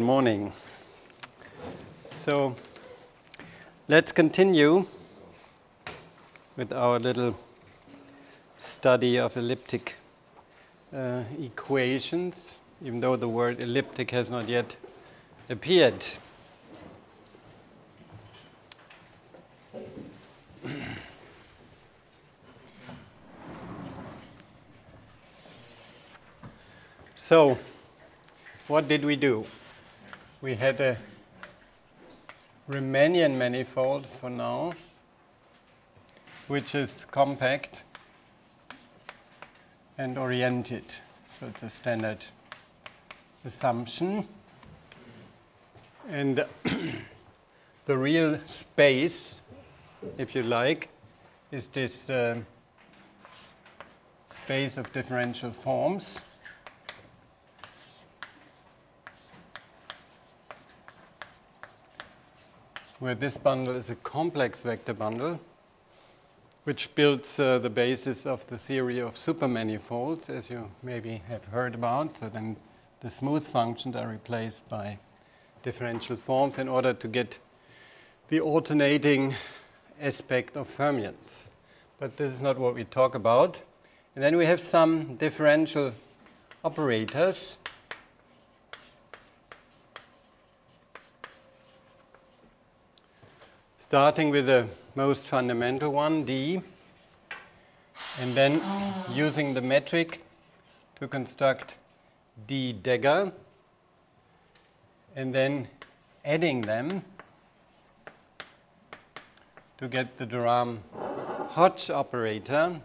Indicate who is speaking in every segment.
Speaker 1: morning. So let's continue with our little study of elliptic uh, equations, even though the word elliptic has not yet appeared. So, what did we do? We had a Riemannian manifold for now, which is compact and oriented. So it's a standard assumption. And the real space, if you like, is this uh, space of differential forms. Where this bundle is a complex vector bundle, which builds uh, the basis of the theory of supermanifolds, as you maybe have heard about. So then the smooth functions are replaced by differential forms in order to get the alternating aspect of fermions. But this is not what we talk about. And then we have some differential operators starting with the most fundamental one, D, and then oh. using the metric to construct D dagger, and then adding them to get the de Rham Hodge operator,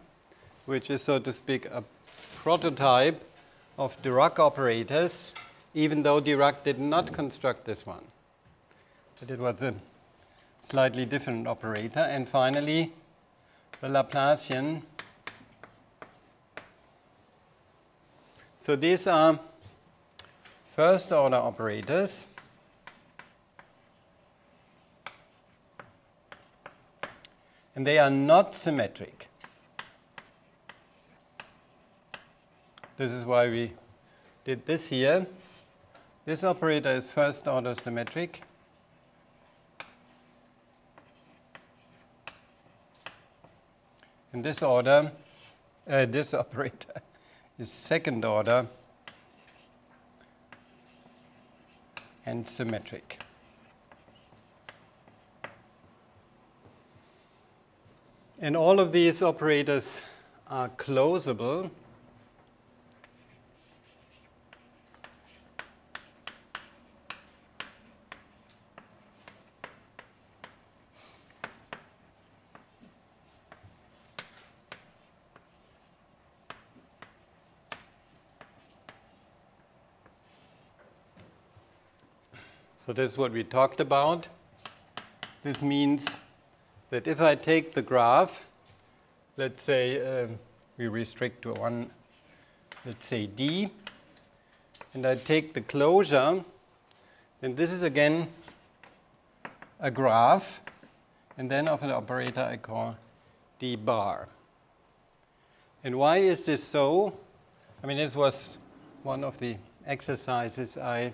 Speaker 1: which is, so to speak, a prototype of Dirac operators, even though Dirac did not construct this one. But it was a slightly different operator. And finally, the Laplacian. So these are first order operators. And they are not symmetric. This is why we did this here. This operator is first order symmetric. In this order, uh, this operator is second order and symmetric. And all of these operators are closable So this is what we talked about. This means that if I take the graph, let's say uh, we restrict to one, let's say D, and I take the closure, then this is again a graph, and then of an operator I call D bar. And why is this so? I mean, this was one of the exercises I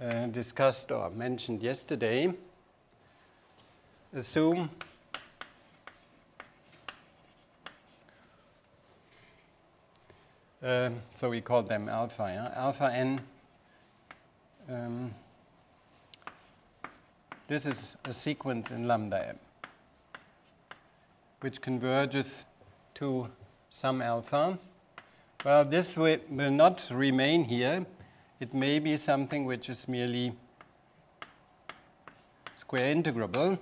Speaker 1: uh, discussed or mentioned yesterday, assume uh, so we call them alpha, yeah? alpha n. Um, this is a sequence in lambda m, which converges to some alpha. Well, this will, will not remain here it may be something which is merely square integrable.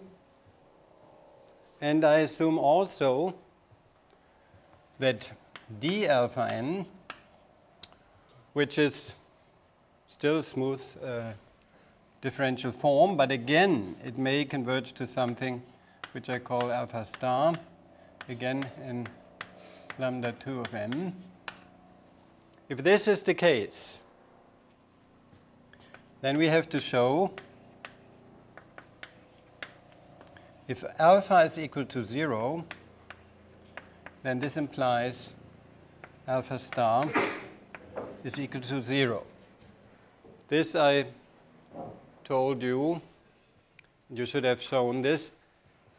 Speaker 1: And I assume also that d alpha n, which is still smooth uh, differential form, but again, it may converge to something which I call alpha star, again in lambda 2 of m. If this is the case, then we have to show if alpha is equal to 0, then this implies alpha star is equal to 0. This I told you, you should have shown this,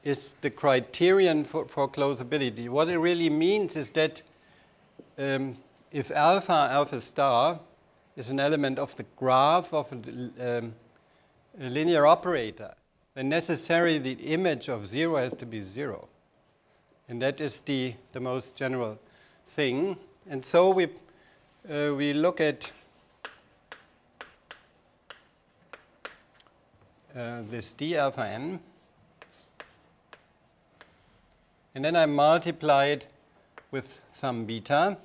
Speaker 1: is the criterion for, for closability. What it really means is that um, if alpha, alpha star, is an element of the graph of a, um, a linear operator, then necessarily the image of 0 has to be 0. And that is the, the most general thing. And so we, uh, we look at uh, this d alpha n. And then I multiply it with some beta.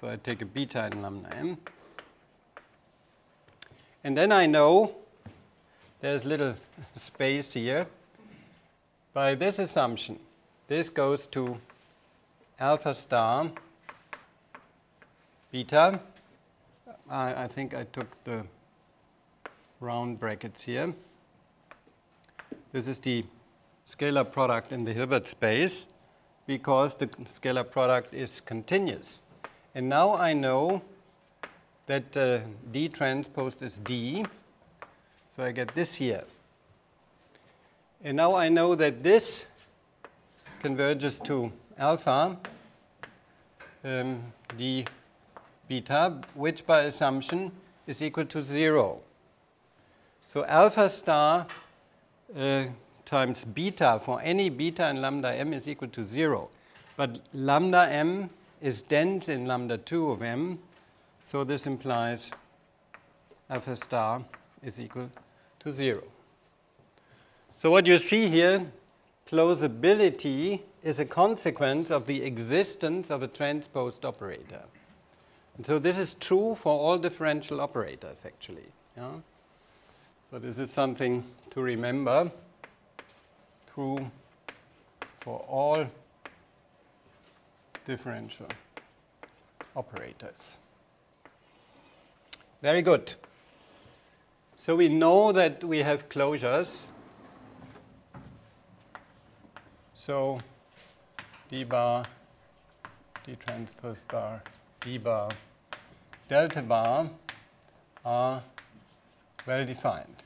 Speaker 1: So I take a beta in lambda m. And then I know there's little space here. By this assumption, this goes to alpha star beta. I, I think I took the round brackets here. This is the scalar product in the Hilbert space because the scalar product is continuous. And now I know that uh, D transpose is D. So I get this here. And now I know that this converges to alpha um, d beta, which by assumption is equal to 0. So alpha star uh, times beta for any beta in lambda m is equal to 0. But lambda m is dense in lambda 2 of m, so this implies alpha star is equal to 0. So what you see here, closability is a consequence of the existence of a transposed operator. And so this is true for all differential operators, actually. Yeah? So this is something to remember. True for all differential operators. Very good. So we know that we have closures. So d bar, d transpose bar, d bar, delta bar are well defined.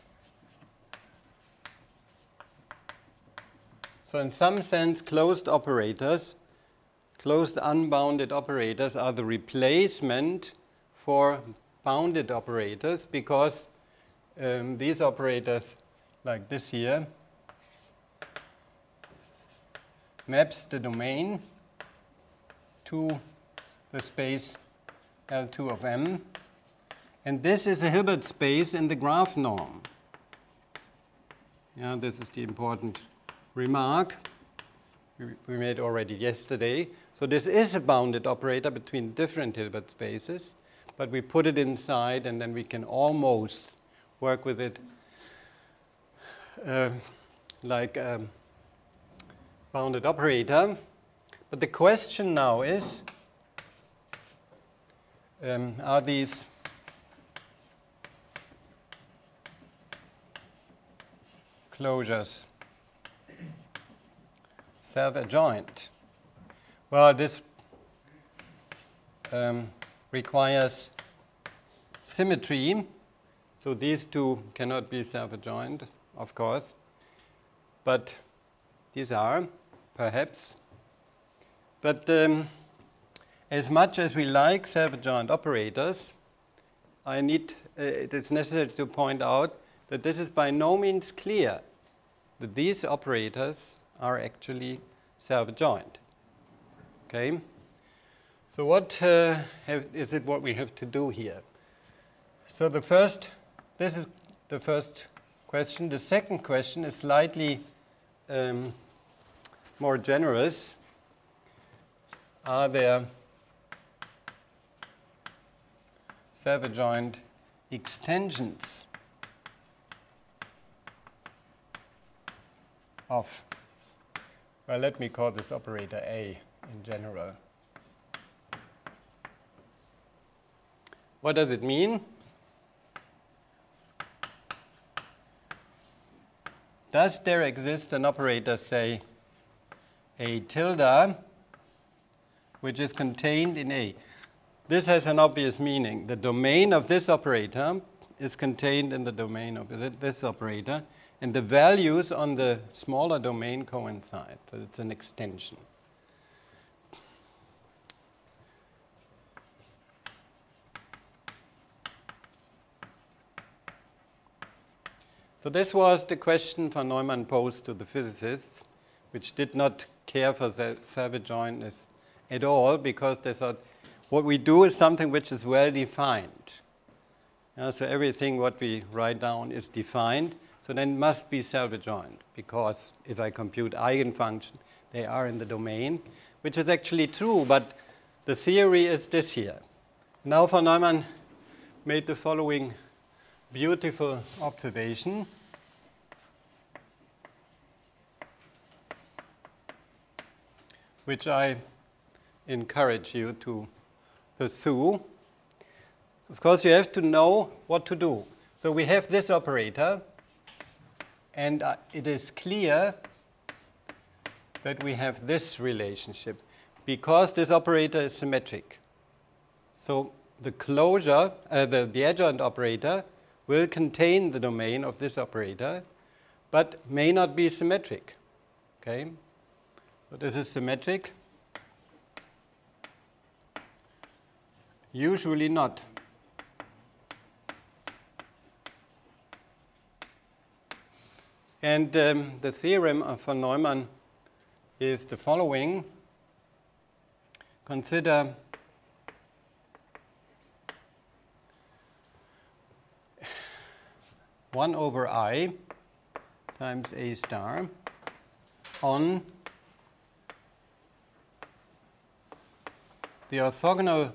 Speaker 1: So in some sense, closed operators, closed unbounded operators are the replacement for bounded operators because um, these operators like this here maps the domain to the space L2 of M. And this is a Hilbert space in the graph norm. Yeah, this is the important remark we made already yesterday. So this is a bounded operator between different Hilbert spaces, but we put it inside and then we can almost work with it uh, like a bounded operator. But the question now is, um, are these closures self-adjoint? Well, this um, requires symmetry. So these two cannot be self-adjoint, of course. But these are perhaps. But um, as much as we like self-adjoint operators, I need, uh, it is necessary to point out that this is by no means clear that these operators are actually self-adjoint. Okay? So what uh, is it what we have to do here? So the first, this is the first question. The second question is slightly um, more generous, are there self-adjoint extensions of, well, let me call this operator A in general. What does it mean? Does there exist an operator, say, a tilde, which is contained in A. this has an obvious meaning. The domain of this operator is contained in the domain of this operator, and the values on the smaller domain coincide. So it's an extension. So this was the question von Neumann posed to the physicists, which did not care for the self-adjointness at all because they thought what we do is something which is well defined. Yeah, so everything what we write down is defined, so then it must be self-adjoint because if I compute eigenfunction, they are in the domain, which is actually true, but the theory is this here. Now von Neumann made the following beautiful observation. Which I encourage you to pursue. Of course, you have to know what to do. So we have this operator, and uh, it is clear that we have this relationship because this operator is symmetric. So the closure, uh, the, the adjoint operator will contain the domain of this operator, but may not be symmetric. Okay? But this is symmetric. Usually not. And um, the theorem of von Neumann is the following. Consider one over i times a star on the orthogonal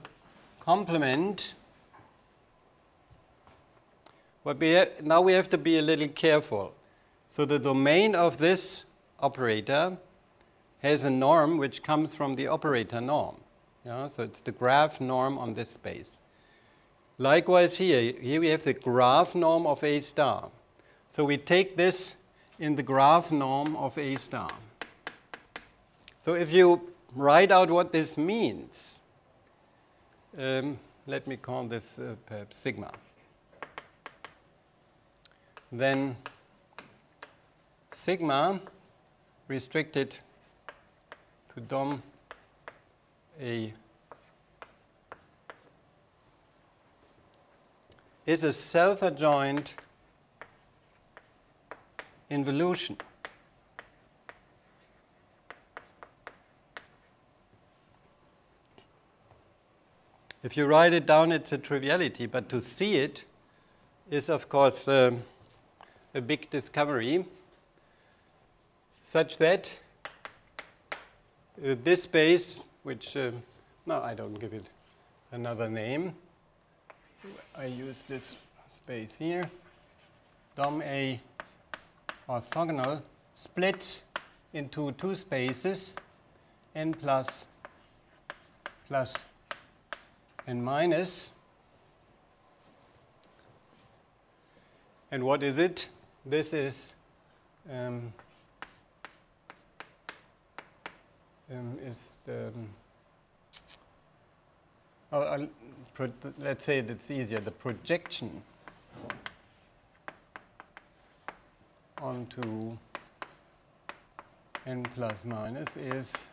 Speaker 1: complement. But we now we have to be a little careful. So the domain of this operator has a norm which comes from the operator norm. Yeah? So it's the graph norm on this space. Likewise here, here we have the graph norm of A star. So we take this in the graph norm of A star. So if you write out what this means, um, let me call this uh, perhaps sigma. Then sigma restricted to DOM A is a self-adjoint involution. If you write it down, it's a triviality, but to see it is, of course, uh, a big discovery, such that uh, this space, which, uh, no, I don't give it another name. I use this space here. DOM A orthogonal splits into two spaces, n plus plus and minus. And what is it? This is um, um, is the, um, oh, let's say it's easier, the projection onto n plus minus is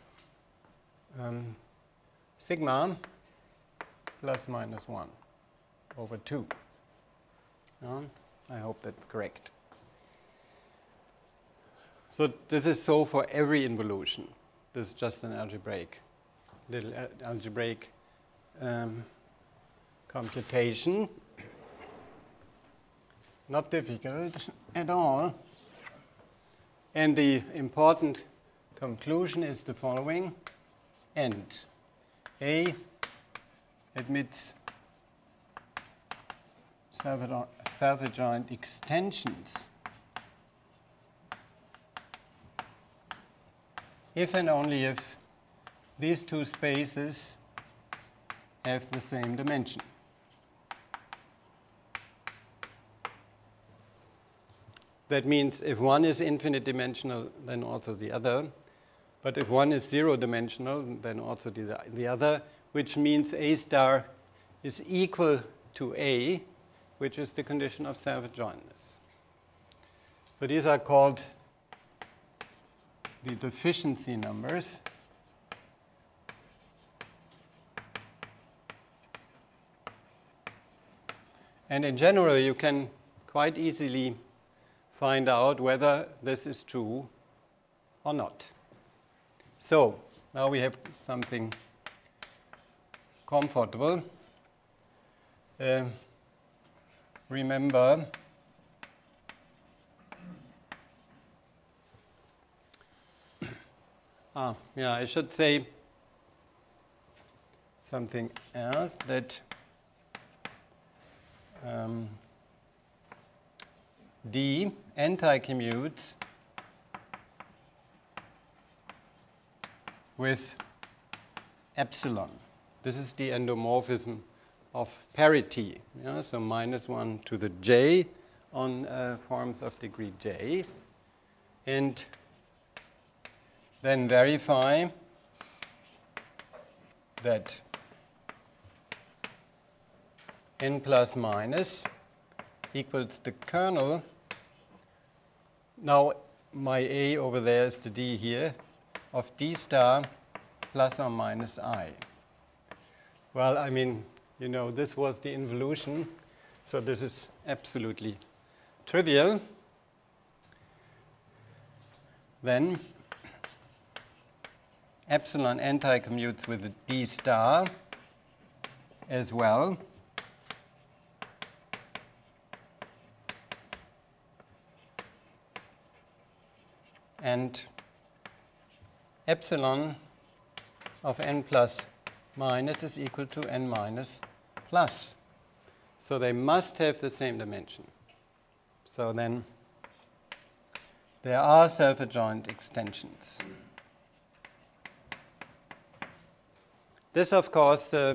Speaker 1: um, sigma plus minus 1 over 2. I hope that's correct. So this is so for every involution. This is just an algebraic, little algebraic um, computation. Not difficult at all. And the important conclusion is the following. And A admits self-adjoint extensions if and only if these two spaces have the same dimension. That means if one is infinite dimensional, then also the other. But if one is zero dimensional, then also the, the other which means A star is equal to A, which is the condition of self-adjointness. So these are called the deficiency numbers. And in general, you can quite easily find out whether this is true or not. So now we have something comfortable. Uh, remember ah yeah I should say something else that um, D anti-commutes with epsilon. This is the endomorphism of parity. Yeah? So minus 1 to the j on uh, forms of degree j. And then verify that n plus minus equals the kernel. Now my a over there is the d here of d star plus or minus i. Well, I mean, you know, this was the involution, so this is absolutely trivial. Then epsilon anti-commutes with d star as well. And epsilon of n plus minus is equal to n minus plus. So they must have the same dimension. So then there are self-adjoint extensions. This, of course, uh,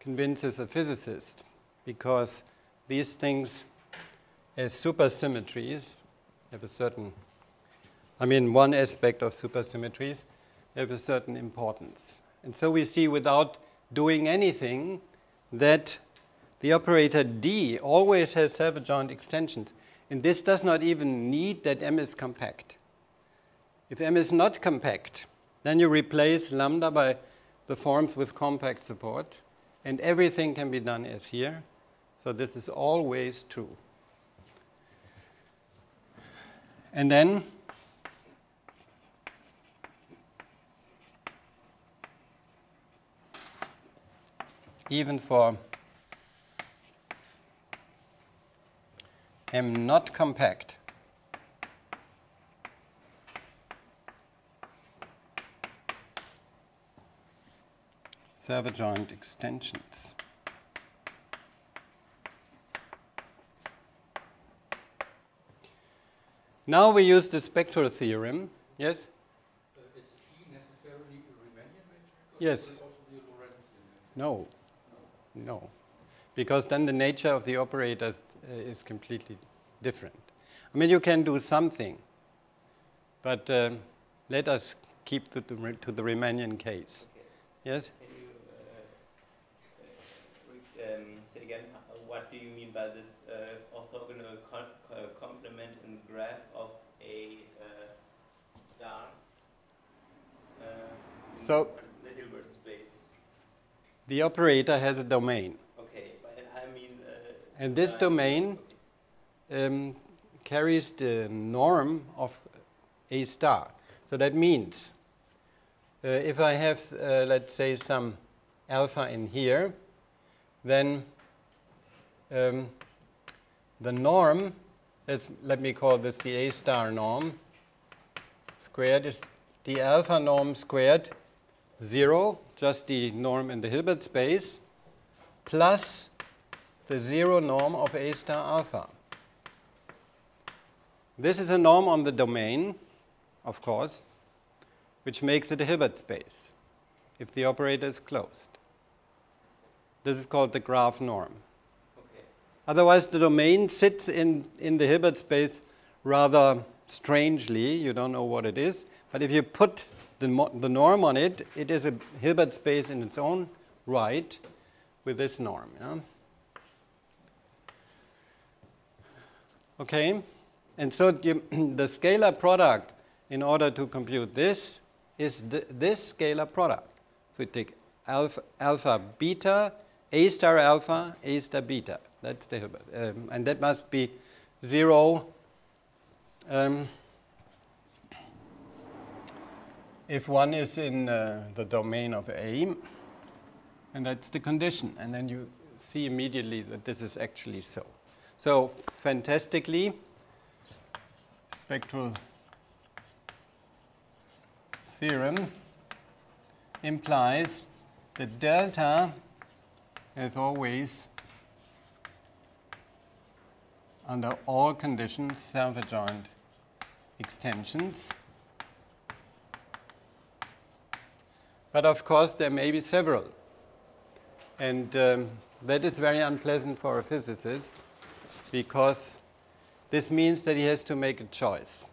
Speaker 1: convinces a physicist because these things as supersymmetries have a certain, I mean, one aspect of supersymmetries have a certain importance. And so we see without doing anything that the operator D always has self-adjoint extensions. And this does not even need that M is compact. If M is not compact, then you replace lambda by the forms with compact support, and everything can be done as here. So this is always true. And then even for M not compact. Self-adjoint extensions. Now we use the spectral theorem. Yes?
Speaker 2: Uh, is G necessarily a Riemannian metric?
Speaker 1: Yes.
Speaker 2: Will also be a Lorentzian metric?
Speaker 1: No. No. Because then the nature of the operators uh, is completely different. I mean, you can do something, but uh, let us keep to the, to the Riemannian case.
Speaker 3: Okay.
Speaker 1: Yes?
Speaker 3: Can you uh, uh, um, say again, uh, what do you mean by this uh, orthogonal uh, complement in the graph of a uh, star? Uh,
Speaker 1: So-
Speaker 3: what is the Hilbert space?
Speaker 1: The operator has a domain.
Speaker 3: Okay, but I mean. Uh,
Speaker 1: And this
Speaker 3: uh,
Speaker 1: domain um, carries the norm of a star. So that means uh, if I have, uh, let's say, some alpha in here, then um, the norm, let's, let me call this the A star norm, squared is the alpha norm squared, 0, just the norm in the Hilbert space, plus the zero norm of A star alpha. This is a norm on the domain, of course, which makes it a Hilbert space if the operator is closed. This is called the graph norm.
Speaker 3: Okay.
Speaker 1: Otherwise, the domain sits in, in the Hilbert space rather strangely. You don't know what it is. But if you put the, the norm on it, it is a Hilbert space in its own right with this norm. Yeah? Okay, and so you, the scalar product in order to compute this is th this scalar product. So we take alpha, alpha beta, a star alpha, a star beta. That's the Hilbert. Um, and that must be zero um, if one is in uh, the domain of A, and that's the condition. And then you see immediately that this is actually so. So fantastically, spectral theorem implies that delta is always under all conditions self-adjoint extensions. But of course, there may be several. And um, that is very unpleasant for a physicist because this means that he has to make a choice.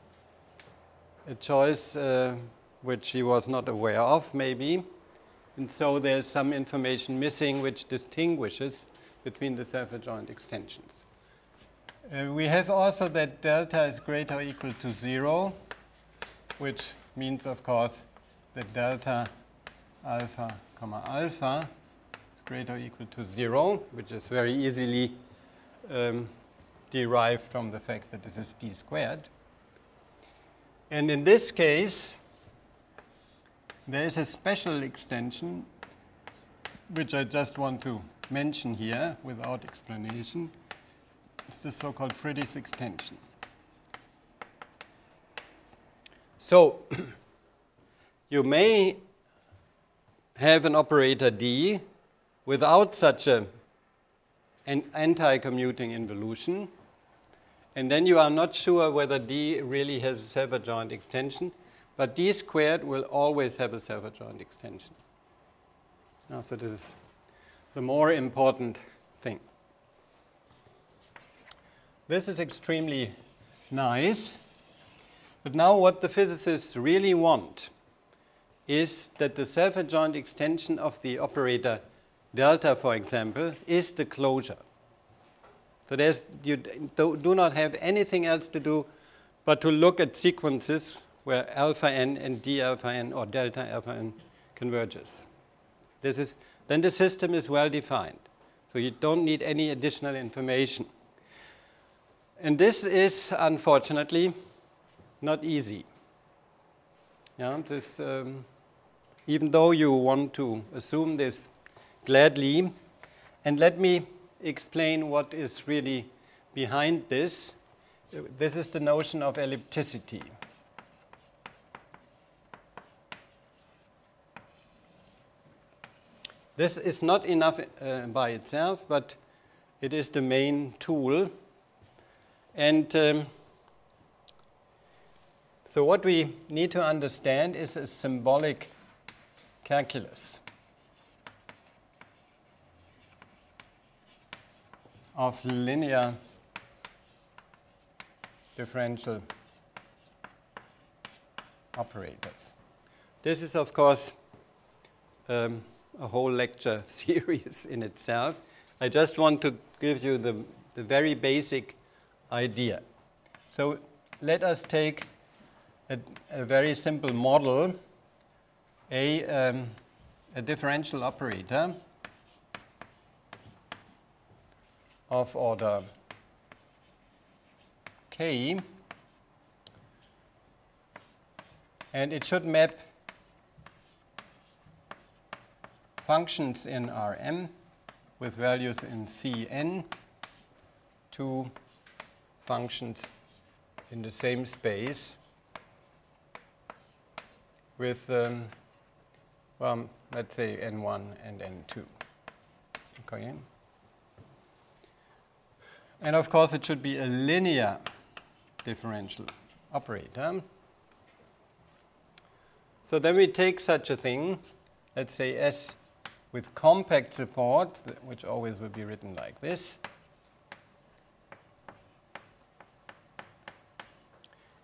Speaker 1: A choice uh, which he was not aware of, maybe. And so there's some information missing which distinguishes between the self-adjoint extensions. Uh, we have also that delta is greater or equal to zero, which means, of course, that delta alpha comma alpha is greater or equal to zero, which is very easily um, derived from the fact that this is d squared. And in this case, there is a special extension which I just want to mention here without explanation. It's the so-called Friedrichs extension. So you may have an operator D without such a, an anti-commuting involution, and then you are not sure whether D really has a self-adjoint extension, but D squared will always have a self-adjoint extension. Now, so this is the more important thing. This is extremely nice, but now what the physicists really want is that the self-adjoint extension of the operator delta, for example, is the closure. So there's, you do, not have anything else to do but to look at sequences where alpha n and d alpha n or delta alpha n converges. This is, then the system is well defined. So you don't need any additional information. And this is unfortunately not easy. Yeah, this, um, even though you want to assume this gladly. And let me explain what is really behind this. This is the notion of ellipticity. This is not enough uh, by itself, but it is the main tool. And um, so what we need to understand is a symbolic calculus of linear differential operators. This is, of course, um, a whole lecture series in itself. I just want to give you the, the very basic idea. So let us take a, a very simple model a, um, a differential operator of order k, and it should map functions in Rm with values in Cn to functions in the same space with um, well, let's say n1 and n2. Okay. And of course, it should be a linear differential operator. So then we take such a thing, let's say S with compact support, which always will be written like this.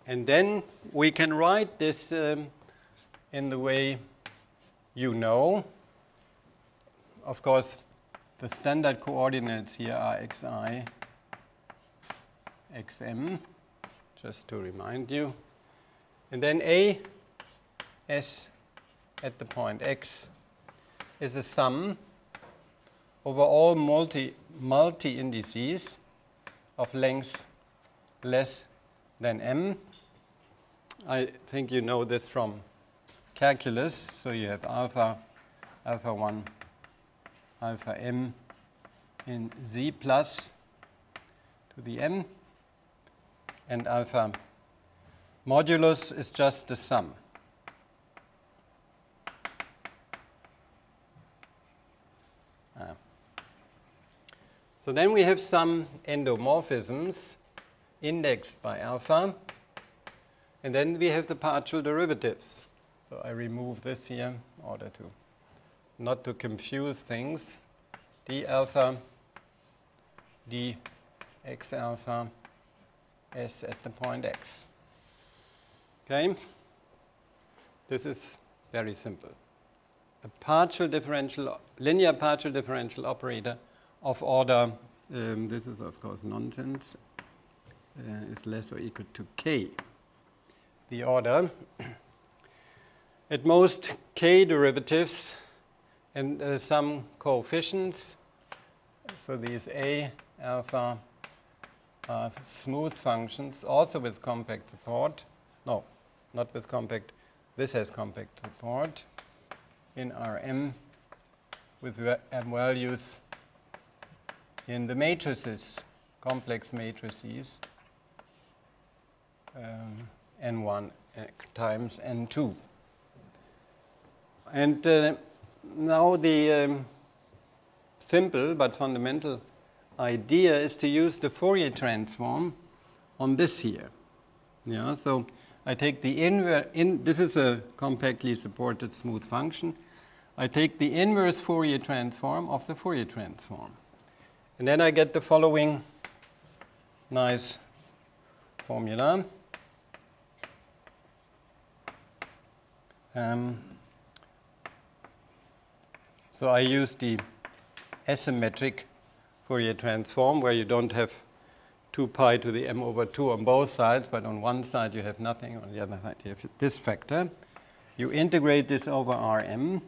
Speaker 1: And then we can write this um, in the way you know. Of course, the standard coordinates here are xi, xm, just to remind you. And then a s at the point x is the sum over all multi, multi indices of lengths less than m. I think you know this from calculus. So you have alpha, alpha 1, alpha m in z plus to the m. And alpha modulus is just the sum. Ah. So then we have some endomorphisms indexed by alpha. And then we have the partial derivatives. So I remove this here in order to not to confuse things. d alpha, d x alpha, s at the point x. Okay? This is very simple. A partial differential, linear partial differential operator of order, um, this is of course nonsense, uh, is less or equal to k. The order, at most k derivatives and uh, some coefficients. So these a, alpha are smooth functions, also with compact support. No, not with compact. This has compact support in Rm with values in the matrices, complex matrices, um, n1 times n2. And uh, now the um, simple but fundamental idea is to use the Fourier transform on this here. Yeah, so I take the inverse, in, this is a compactly supported smooth function. I take the inverse Fourier transform of the Fourier transform. And then I get the following nice formula. Um, so I use the asymmetric Fourier transform where you don't have 2 pi to the m over 2 on both sides, but on one side you have nothing, on the other side you have this factor. You integrate this over Rm.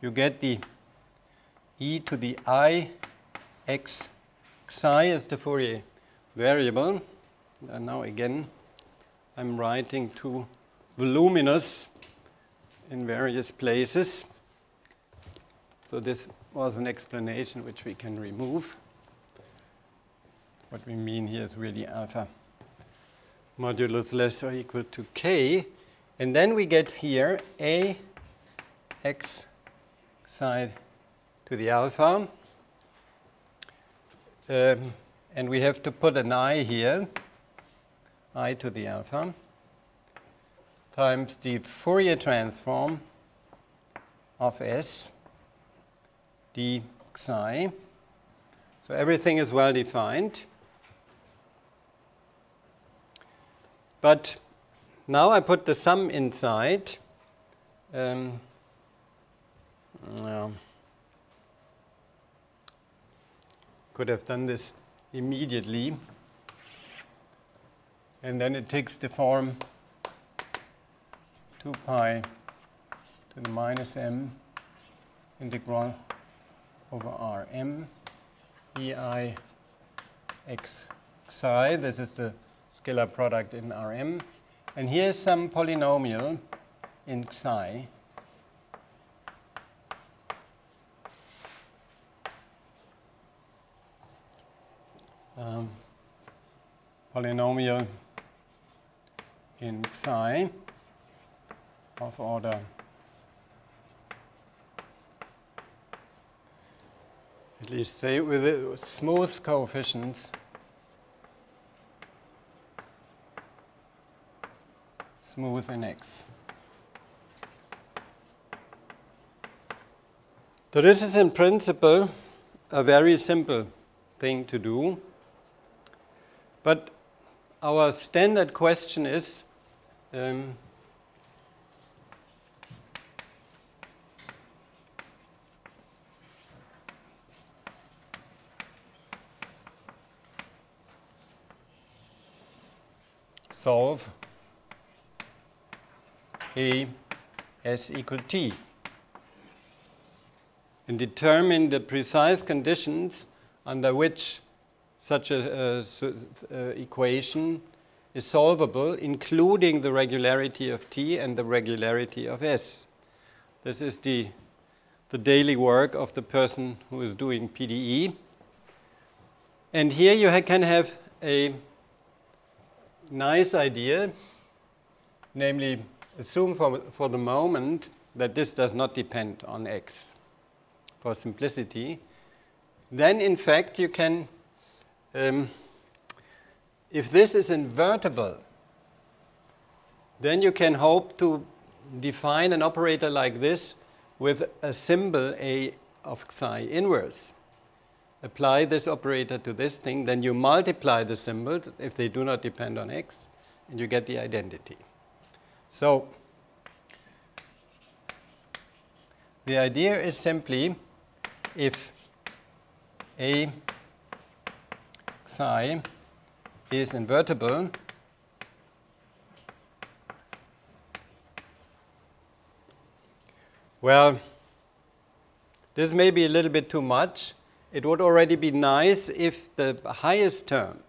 Speaker 1: You get the e to the i x psi is the Fourier variable. And now again, I'm writing two voluminous in various places. So this was an explanation which we can remove. What we mean here is really alpha modulus less or equal to k. And then we get here a x side to the alpha. Um, and we have to put an i here, i to the alpha, times the Fourier transform of s d psi. So everything is well defined. But now I put the sum inside. Um, well, could have done this immediately. And then it takes the form 2 pi to the minus m integral over Rm ei x psi. This is the scalar product in Rm. And here's some polynomial in psi. Um, polynomial in psi of order at least say with it, smooth coefficients smooth in x. So this is in principle a very simple thing to do. But our standard question is um, solve A S equal T and determine the precise conditions under which such a, equation is solvable, including the regularity of T and the regularity of S. This is the, the daily work of the person who is doing PDE. And here you ha can have a nice idea, namely, assume for, for the moment that this does not depend on x for simplicity. Then, in fact, you can, um, if this is invertible, then you can hope to define an operator like this with a symbol A of psi inverse. Apply this operator to this thing, then you multiply the symbols if they do not depend on x, and you get the identity. So the idea is simply if A psi is invertible, Well, this may be a little bit too much. It would already be nice if the highest term,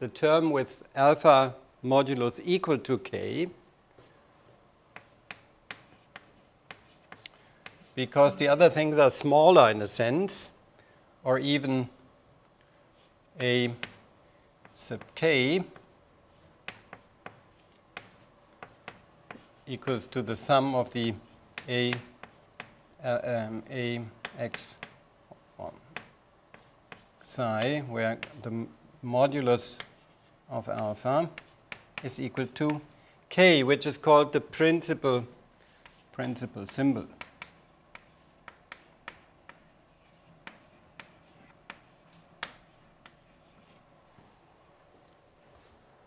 Speaker 1: the term with alpha modulus equal to k, because the other things are smaller in a sense, or even a sub k equals to the sum of the a uh, um, a x psi, where the modulus of alpha is equal to k, which is called the principal principal symbol.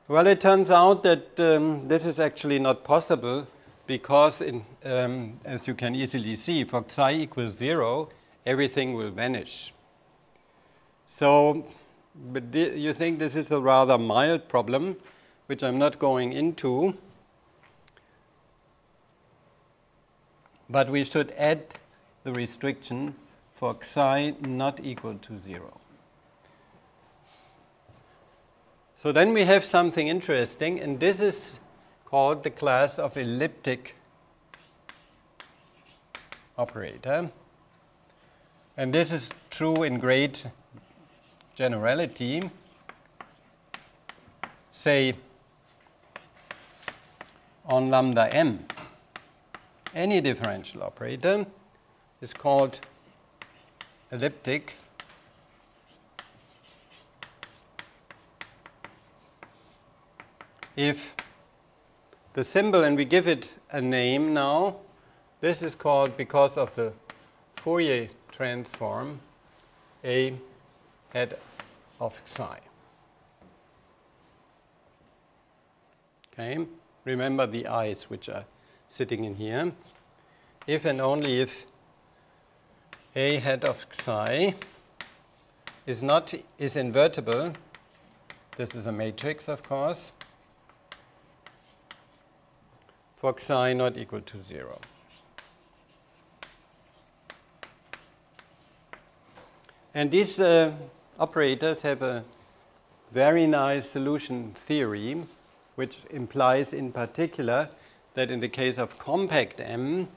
Speaker 1: Well, it turns out that um, this is actually not possible because, in, um, as you can easily see, for psi equals 0, everything will vanish. So, but you think this is a rather mild problem, which I'm not going into. But we should add the restriction for psi not equal to 0. So then we have something interesting, and this is called the class of elliptic operator. And this is true in great generality. Say on lambda m, any differential operator is called elliptic if the symbol, and we give it a name now, this is called, because of the Fourier transform, a hat of psi. Okay, remember the eyes which are sitting in here. If and only if a hat of psi is not is invertible, this is a matrix, of course, for psi not equal to 0. And these uh, operators have a very nice solution theory, which implies in particular that in the case of compact M,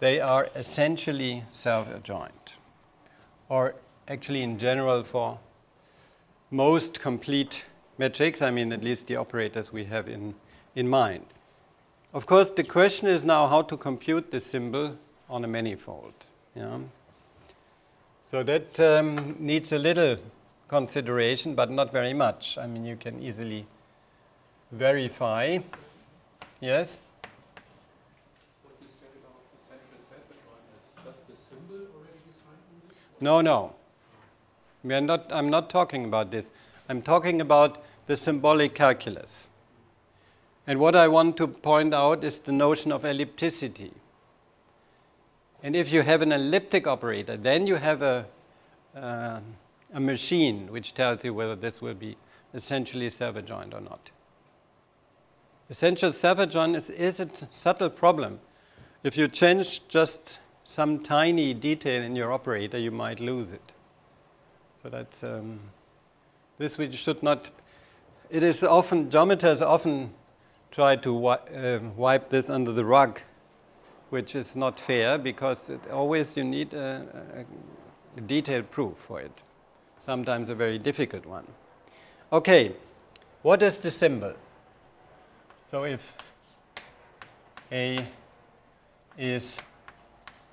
Speaker 1: they are essentially self-adjoint. Or actually in general for most complete metrics, I mean at least the operators we have in, in mind. Of course, the question is now how to compute this symbol on a manifold. Yeah? So that um, needs a little consideration, but not very much. I mean, you can easily verify. Yes?
Speaker 2: What you said about essential self-adjointness, does the symbol already decide on this?
Speaker 1: No, no. We are not, I'm not talking about this. I'm talking about the symbolic calculus. And what I want to point out is the notion of ellipticity. And if you have an elliptic operator, then you have a, uh, a machine which tells you whether this will be essentially self-adjoint or not. Essential self-adjointness is, is a subtle problem. If you change just some tiny detail in your operator, you might lose it. So that's um, this we should not. It is often geometers often try to wi uh, wipe this under the rug, which is not fair because always you need a, a, a detailed proof for it. Sometimes a very difficult one. Okay, what is the symbol? So if A is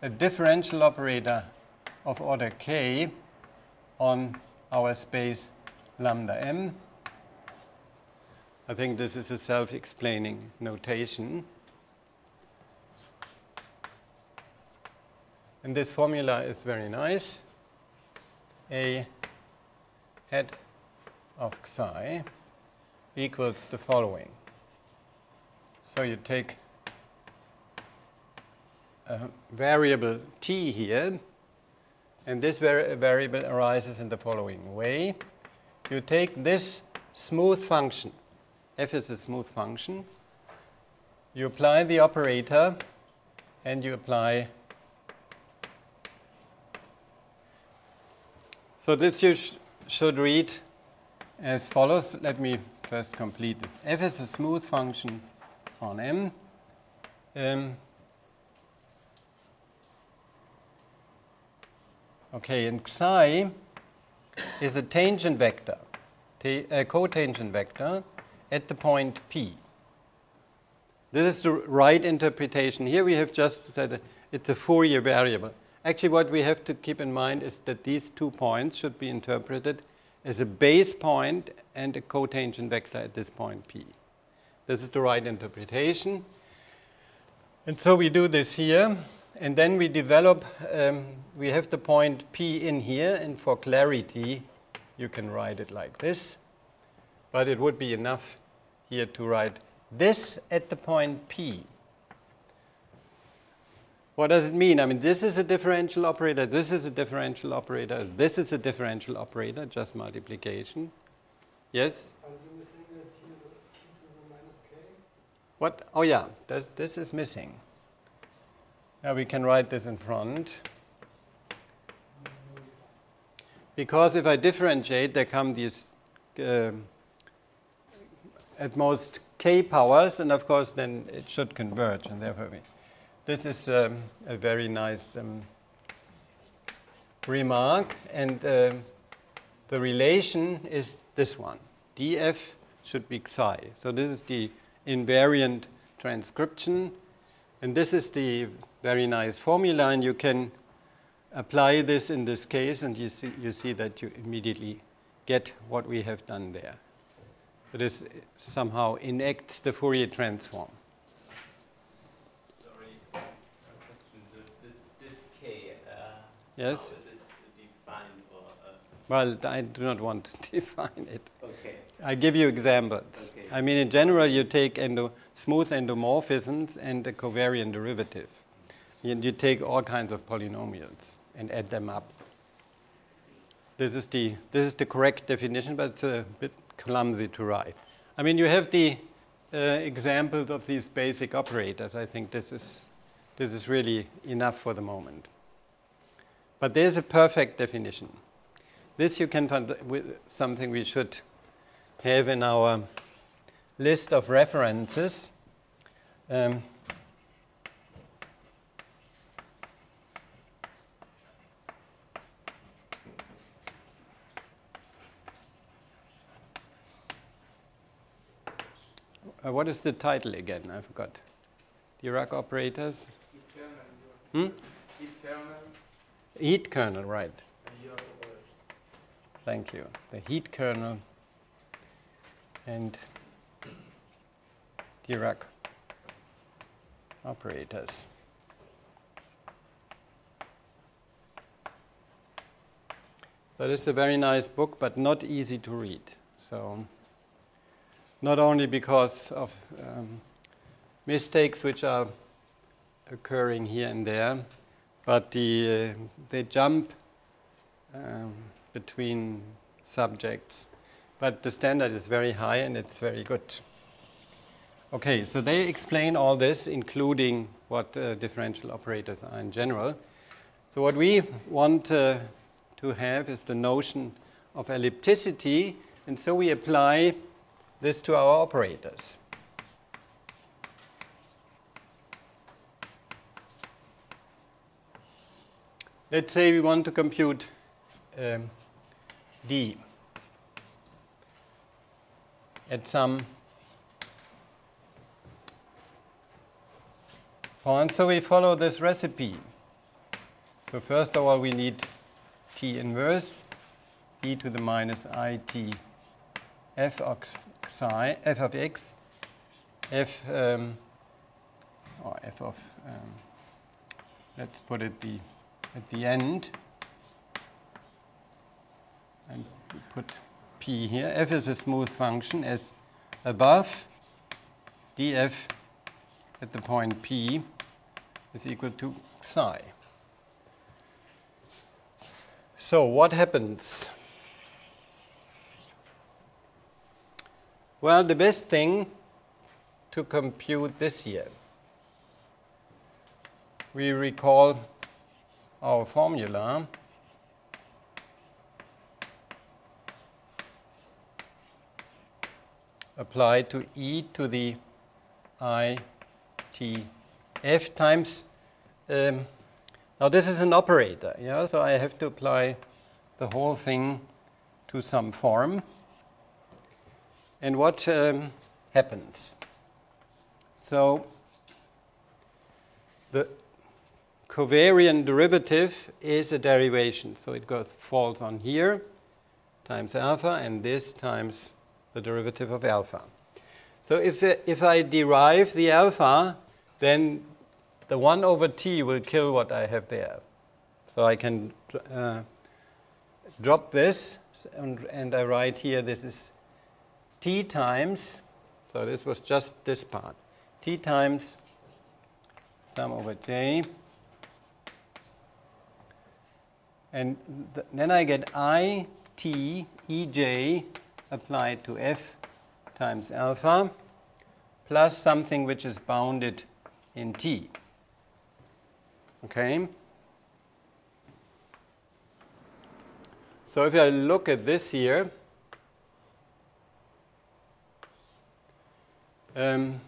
Speaker 1: a differential operator of order k on our space lambda m, I think this is a self-explaining notation. And this formula is very nice. A hat of psi equals the following. So you take a variable t here, and this var variable arises in the following way. You take this smooth function, f is a smooth function, you apply the operator, and you apply. So this you sh should read as follows. Let me first complete this. f is a smooth function on M. Um, okay, and psi is a tangent vector, a cotangent vector at the point P. This is the right interpretation. Here we have just said it's a Fourier variable. Actually, what we have to keep in mind is that these two points should be interpreted as a base point and a cotangent vector at this point P. This is the right interpretation. And so we do this here, and then we develop, um, we have the point P in here, and for clarity, you can write it like this. But it would be enough here to write this at the point P. What does it mean? I mean, this is a differential operator, this is a differential operator, this is a differential operator, just multiplication. Yes? What? Oh yeah, this, this is missing. Now we can write this in front. Because if I differentiate, there come these uh, at most k powers, and of course then it should converge, and therefore we, this is um, a very nice um, remark, and uh, the relation is this one. df should be psi. So this is the invariant transcription. And this is the very nice formula, and you can apply this in this case, and you see, you see that you immediately get what we have done there. So this somehow enacts the Fourier transform.
Speaker 3: Sorry, a question. So this diff k, uh,
Speaker 1: yes?
Speaker 3: how is it defined? Or, uh,
Speaker 1: well, I do not want to define it.
Speaker 3: okay.
Speaker 1: I give you examples.
Speaker 3: Okay.
Speaker 1: I mean, in general, you take endo smooth endomorphisms and a covariant derivative. And you take all kinds of polynomials and add them up. This is the, this is the correct definition, but it's a bit clumsy to write. I mean, you have the uh, examples of these basic operators. I think this is, this is really enough for the moment. But there's a perfect definition. This you can find with something we should have in our list of references. Um, uh, what is the title again? I forgot. Dirac operators? Hmm?
Speaker 2: Heat kernel
Speaker 1: Heat kernel, right. Thank you. The heat kernel and Dirac operators. That is a very nice book, but not easy to read. So, not only because of um, mistakes which are occurring here and there, but the, uh, they jump um, between subjects. But the standard is very high and it's very good. Okay, so they explain all this, including what uh, differential operators are in general. So what we want uh, to have is the notion of ellipticity, and so we apply this to our operators. Let's say we want to compute um, d at some point. So we follow this recipe. So first of all, we need t inverse e to the minus i t f of psi, f of x, f um, or f of um, let's put it the at the end and put p here. f is a smooth function as above df at the point p is equal to psi. So what happens? Well, the best thing to compute this here, we recall our formula. Applied to e to the i t f times um, now this is an operator yeah so I have to apply the whole thing to some form. And what um, happens? So the covariant derivative is a derivation. So it goes falls on here times alpha and this times the derivative of alpha. So if, if I derive the alpha, then the 1 over t will kill what I have there. So I can uh, drop this and, and I write here this is t times, so this was just this part, t times sum over j And th then I get I T E J applied to F times alpha plus something which is bounded in T. Okay? So if I look at this here, um,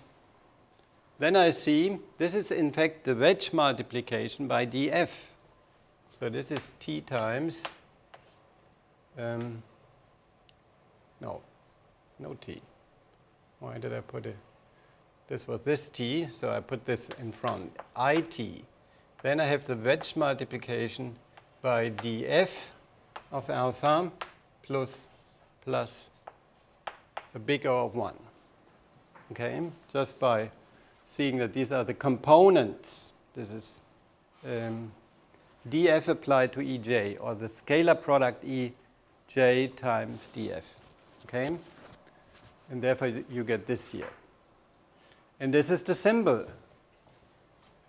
Speaker 1: then I see this is in fact the wedge multiplication by df. So this is t times, um, no, no t. Why did I put it? This was this t, so I put this in front, it. Then I have the wedge multiplication by df of alpha plus plus a big O of 1. Okay, just by seeing that these are the components. This is um, df applied to ej, or the scalar product ej times df. Okay? And therefore you get this here. And this is the symbol.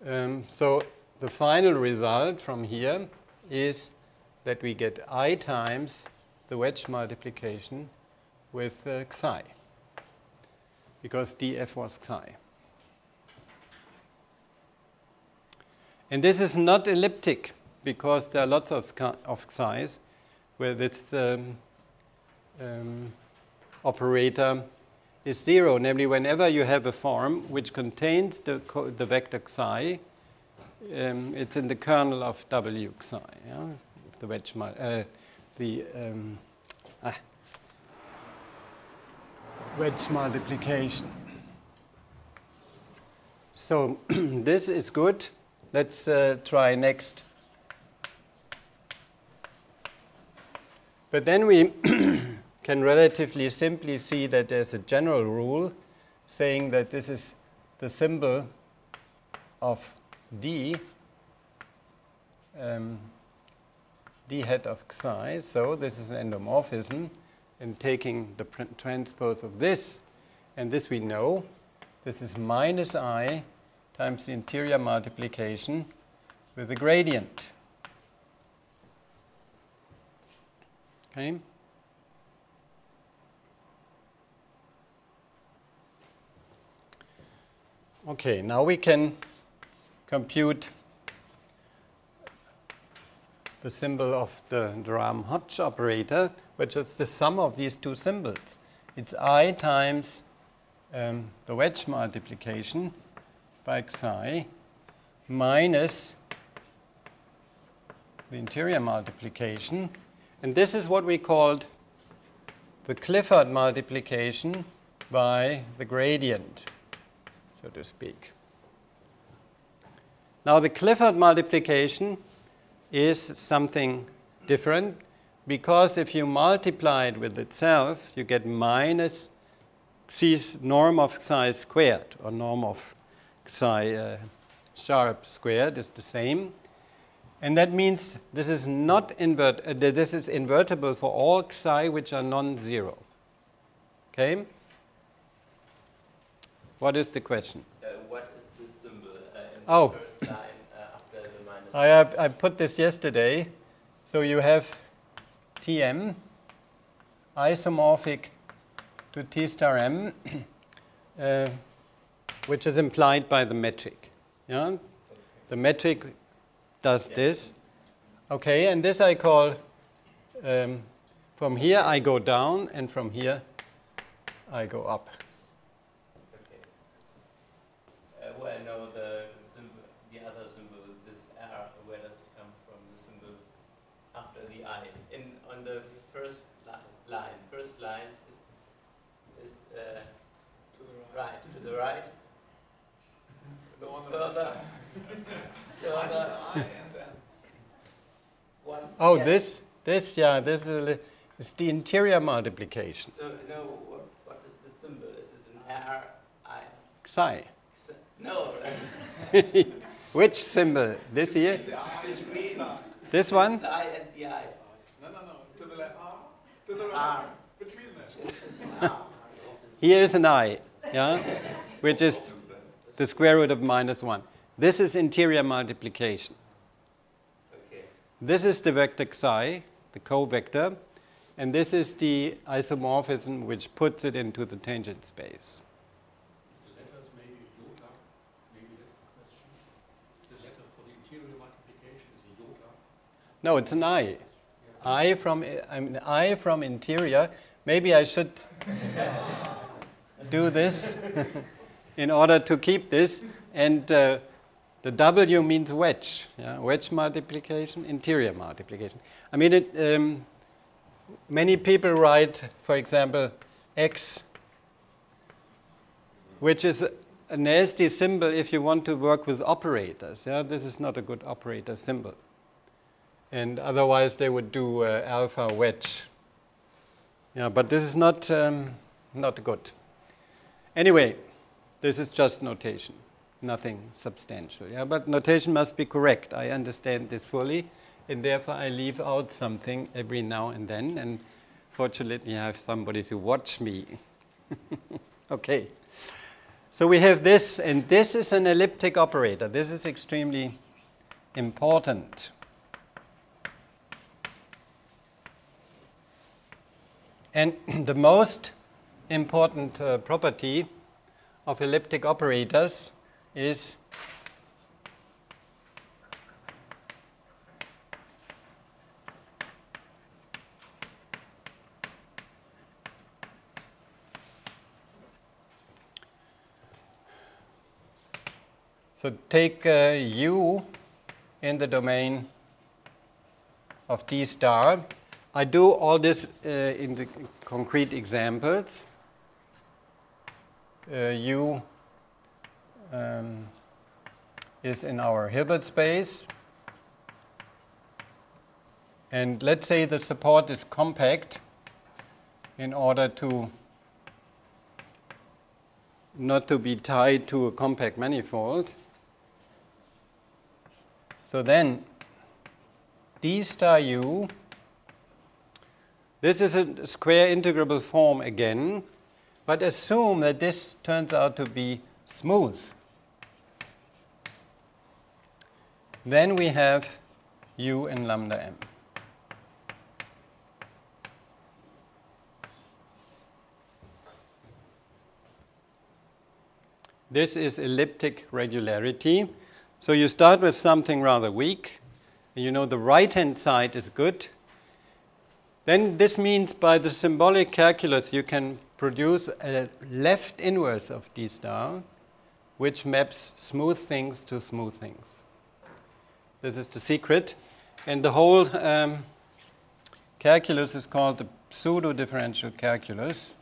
Speaker 1: Um, so the final result from here is that we get i times the wedge multiplication with uh, psi, because df was psi. And this is not elliptic because there are lots of, of psi's where this um, um, operator is zero, namely whenever you have a form which contains the, the vector psi, um, it's in the kernel of W psi, yeah? the wedge, uh, the um, ah, wedge multiplication. So this is good. Let's uh, try next. But then we can relatively simply see that there's a general rule saying that this is the symbol of D, um, D hat of psi. So this is an endomorphism. And taking the transpose of this, and this we know, this is minus i times the interior multiplication with the gradient. Okay? Okay, now we can compute the symbol of the Rham-Hodge operator, which is the sum of these two symbols. It's i times um, the wedge multiplication by xi minus the interior multiplication. And this is what we called the Clifford multiplication by the gradient, so to speak. Now, the Clifford multiplication is something different because if you multiply it with itself, you get minus x's norm of xi squared, or norm of xi uh, sharp squared is the same. And that means this is not invert, uh, this is invertible for all xi which are non-zero. Okay? What is the question?
Speaker 3: Uh, what is this symbol uh, in
Speaker 1: Oh.
Speaker 3: the first line uh, after the minus?
Speaker 1: I, I put this yesterday. So you have Tm isomorphic to T star m, uh, which is implied by the metric. Yeah? The metric does
Speaker 3: Yes.
Speaker 1: this. Okay, and this I call, um, from here I go down, and from here I go up.
Speaker 3: Okay. Uh, well, I know the symbol, the other symbol, this R. Where does it come from? The symbol after the I. In on the first line, line first line is is uh,
Speaker 2: To the right.
Speaker 3: right to the right.
Speaker 2: No, on
Speaker 3: Further.
Speaker 2: Minus
Speaker 3: Further.
Speaker 2: I and then.
Speaker 3: Once.
Speaker 1: Oh,
Speaker 3: yes.
Speaker 1: this, this, yeah, this is, a li- the interior multiplication.
Speaker 3: So no, what, what is the symbol? This is this an R I?
Speaker 1: Psi.
Speaker 3: S- No.
Speaker 1: Which symbol? This here?
Speaker 2: The I is
Speaker 3: Between
Speaker 2: side.
Speaker 1: This one?
Speaker 3: Psi and the I.
Speaker 2: No, no, no. To the left. R. To the right.
Speaker 3: R.
Speaker 2: Between them.
Speaker 3: It's an R.
Speaker 1: Here is an i, yeah, which is the square root of minus 1. This is interior multiplication.
Speaker 3: Okay.
Speaker 1: This is the vector psi, the co-vector, and this is the isomorphism which puts it into the tangent space.
Speaker 2: The letters maybe iota. Maybe that's the question. The letter for the interior multiplication is iota.
Speaker 1: No, it's an i. I from I mean I from interior. Maybe I should do this in order to keep this. And uh, the W means wedge. Yeah? Wedge multiplication, interior multiplication. I mean, it, um, many people write, for example, X, which is a- a nasty symbol if you want to work with operators. Yeah? This is not a good operator symbol and otherwise they would do uh, alpha wedge. Yeah, but this is not um, not good. Anyway, this is just notation, nothing substantial. Yeah, but notation must be correct. I understand this fully, and therefore I leave out something every now and then. And fortunately, I have somebody to watch me. okay. So we have this, and this is an elliptic operator. This is extremely important. And the most important uh, property of elliptic operators is so take uh, u in the domain of d star. I do all this uh, in the concrete examples. Uh, U um, is in our Hilbert space. And let's say the support is compact in order to not to be tied to a compact manifold. So then d star u this is a square integrable form again, but assume that this turns out to be smooth. Then we have u and lambda m. this is elliptic regularity. So you start with something rather weak. You know the right-hand side is good. Then this means by the symbolic calculus you can produce a left inverse of D star, which maps smooth things to smooth things. This is the secret. And the whole um, calculus is called the pseudo differential calculus.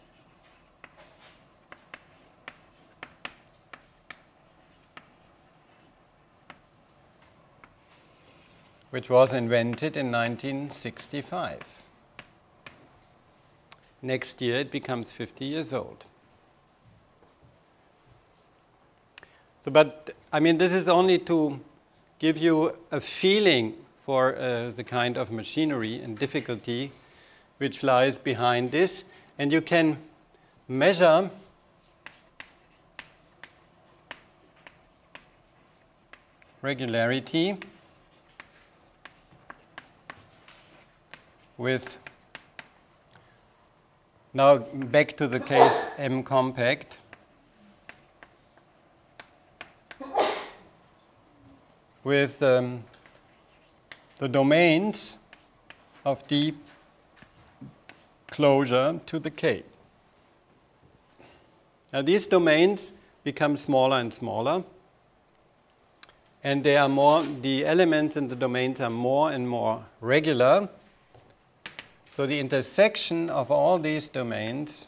Speaker 1: which was invented in 1965. Next year it becomes 50 years old. So, but I mean, this is only to give you a feeling for uh, the kind of machinery and difficulty which lies behind this. And you can measure regularity with now back to the case M compact. With um, the domains of deep closure to the K. Now these domains become smaller and smaller and they are more, the elements in the domains are more and more regular so the intersection of all these domains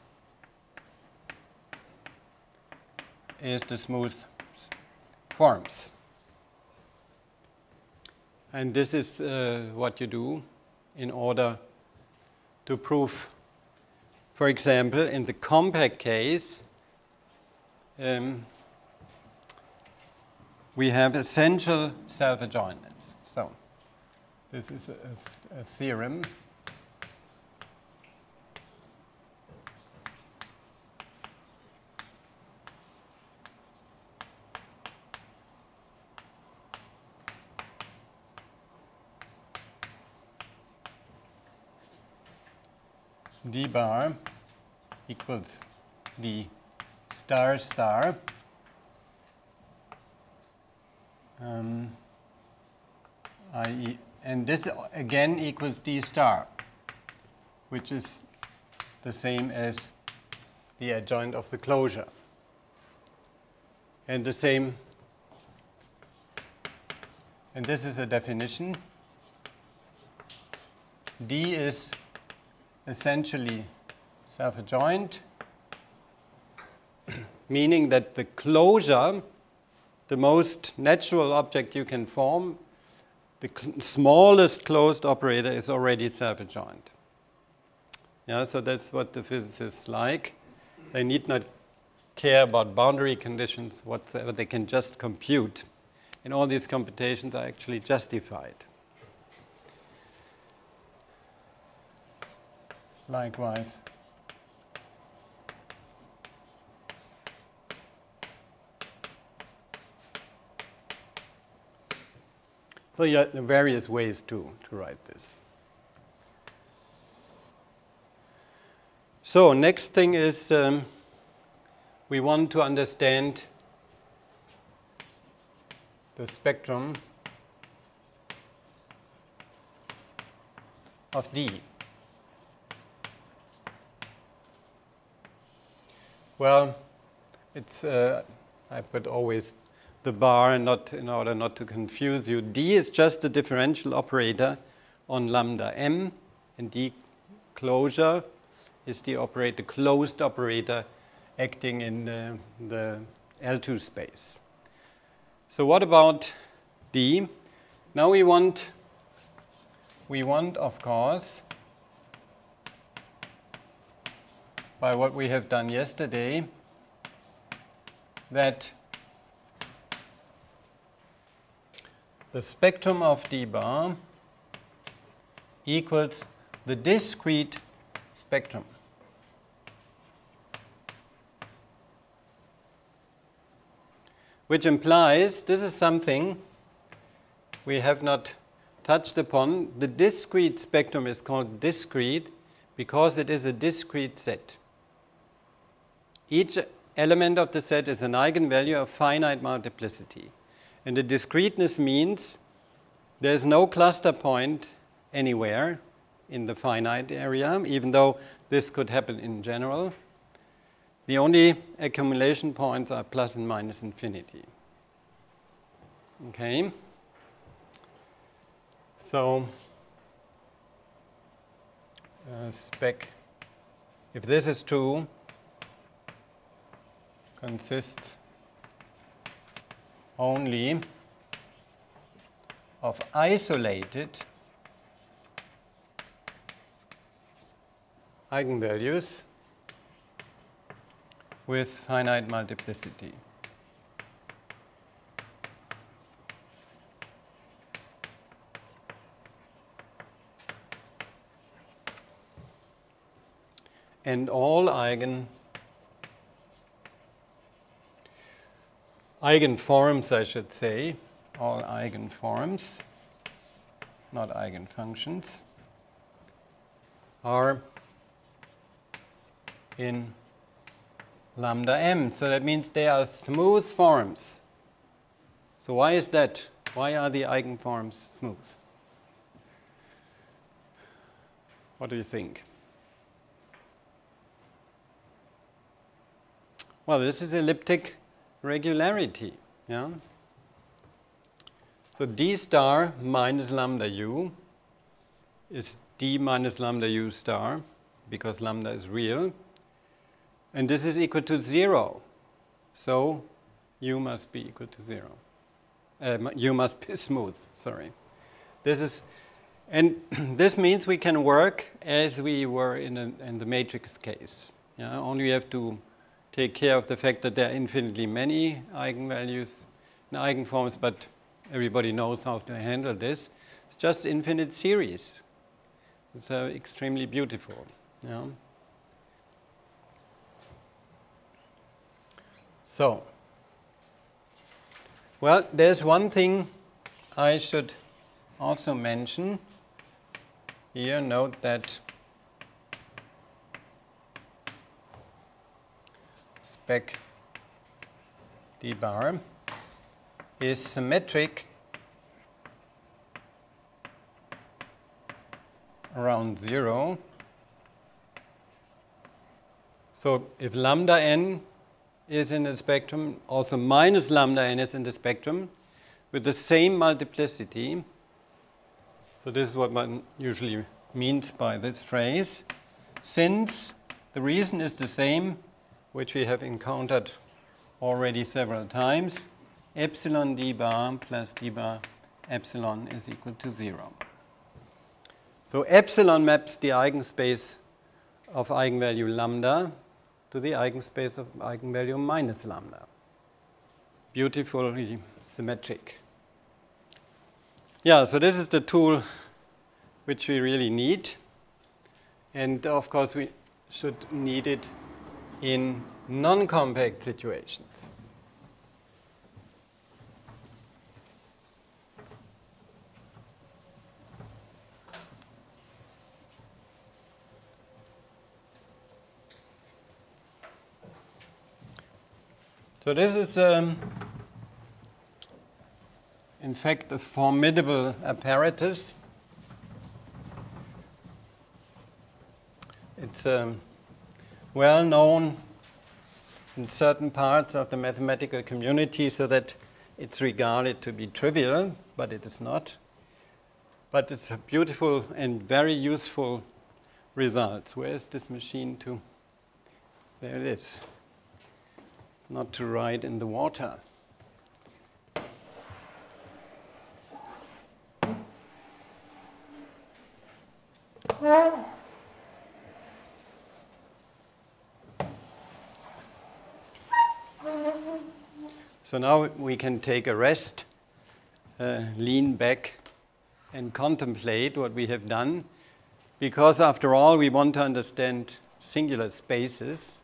Speaker 1: is the smooth forms. And this is uh, what you do in order to prove, for example, in the compact case, um, we have essential self-adjointness. So this is a, a theorem d bar equals d star star um, i.e. and this again equals d star which is the same as the adjoint of the closure and the same and this is a definition d is essentially self-adjoint, meaning that the closure, the most natural object you can form, the smallest closed operator is already self-adjoint. Yeah, so that's what the physicists like. They need not care about boundary conditions whatsoever. They can just compute. And all these computations are actually justified. Likewise. So there are various ways to, to write this. So next thing is um, we want to understand the spectrum of D. Well, it's uh, I put always the bar and not in order not to confuse you. D is just the differential operator on lambda m, and D closure is the operator, closed operator acting in uh, the L2 space. So what about D? Now we want, we want of course, by what we have done yesterday that the spectrum of d bar equals the discrete spectrum. Which implies this is something we have not touched upon. The discrete spectrum is called discrete because it is a discrete set. Each element of the set is an eigenvalue of finite multiplicity. And the discreteness means there's no cluster point anywhere in the finite area, even though this could happen in general. The only accumulation points are plus and minus infinity. Okay? So, uh, spec, if this is true, consists only of isolated eigenvalues with finite multiplicity. And all eigen eigenforms, I should say, all eigenforms, not eigenfunctions, are in lambda m. So that means they are smooth forms. So why is that? Why are the eigenforms smooth? What do you think? Well, this is elliptic regularity. Yeah? So d star minus lambda u is d minus lambda u star because lambda is real. And this is equal to 0. So u must be equal to 0. Uh, u must be smooth, sorry. This is, and this means we can work as we were in, a, in the matrix case. Yeah? Only we have to take care of the fact that there are infinitely many eigenvalues and eigenforms, but everybody knows how to handle this. It's just infinite series. It's uh, extremely beautiful. Yeah? So, well, there's one thing I should also mention here. Note that spec d bar is symmetric around zero. So if lambda n is in the spectrum, also minus lambda n is in the spectrum with the same multiplicity. So this is what one usually means by this phrase. Since the reason is the same, which we have encountered already several times, epsilon d bar plus d bar epsilon is equal to zero. So epsilon maps the eigenspace of eigenvalue lambda to the eigenspace of eigenvalue minus lambda. Beautifully symmetric. Yeah, so this is the tool which we really need. And of course, we should need it in non-compact situations. So this is, um, in fact, a formidable apparatus. It's um, well known in certain parts of the mathematical community so that it's regarded to be trivial, but it is not. But it's a beautiful and very useful result. Where is this machine to? There it is not to ride in the water. So now we can take a rest, uh, lean back, and contemplate what we have done, because after all, we want to understand singular spaces.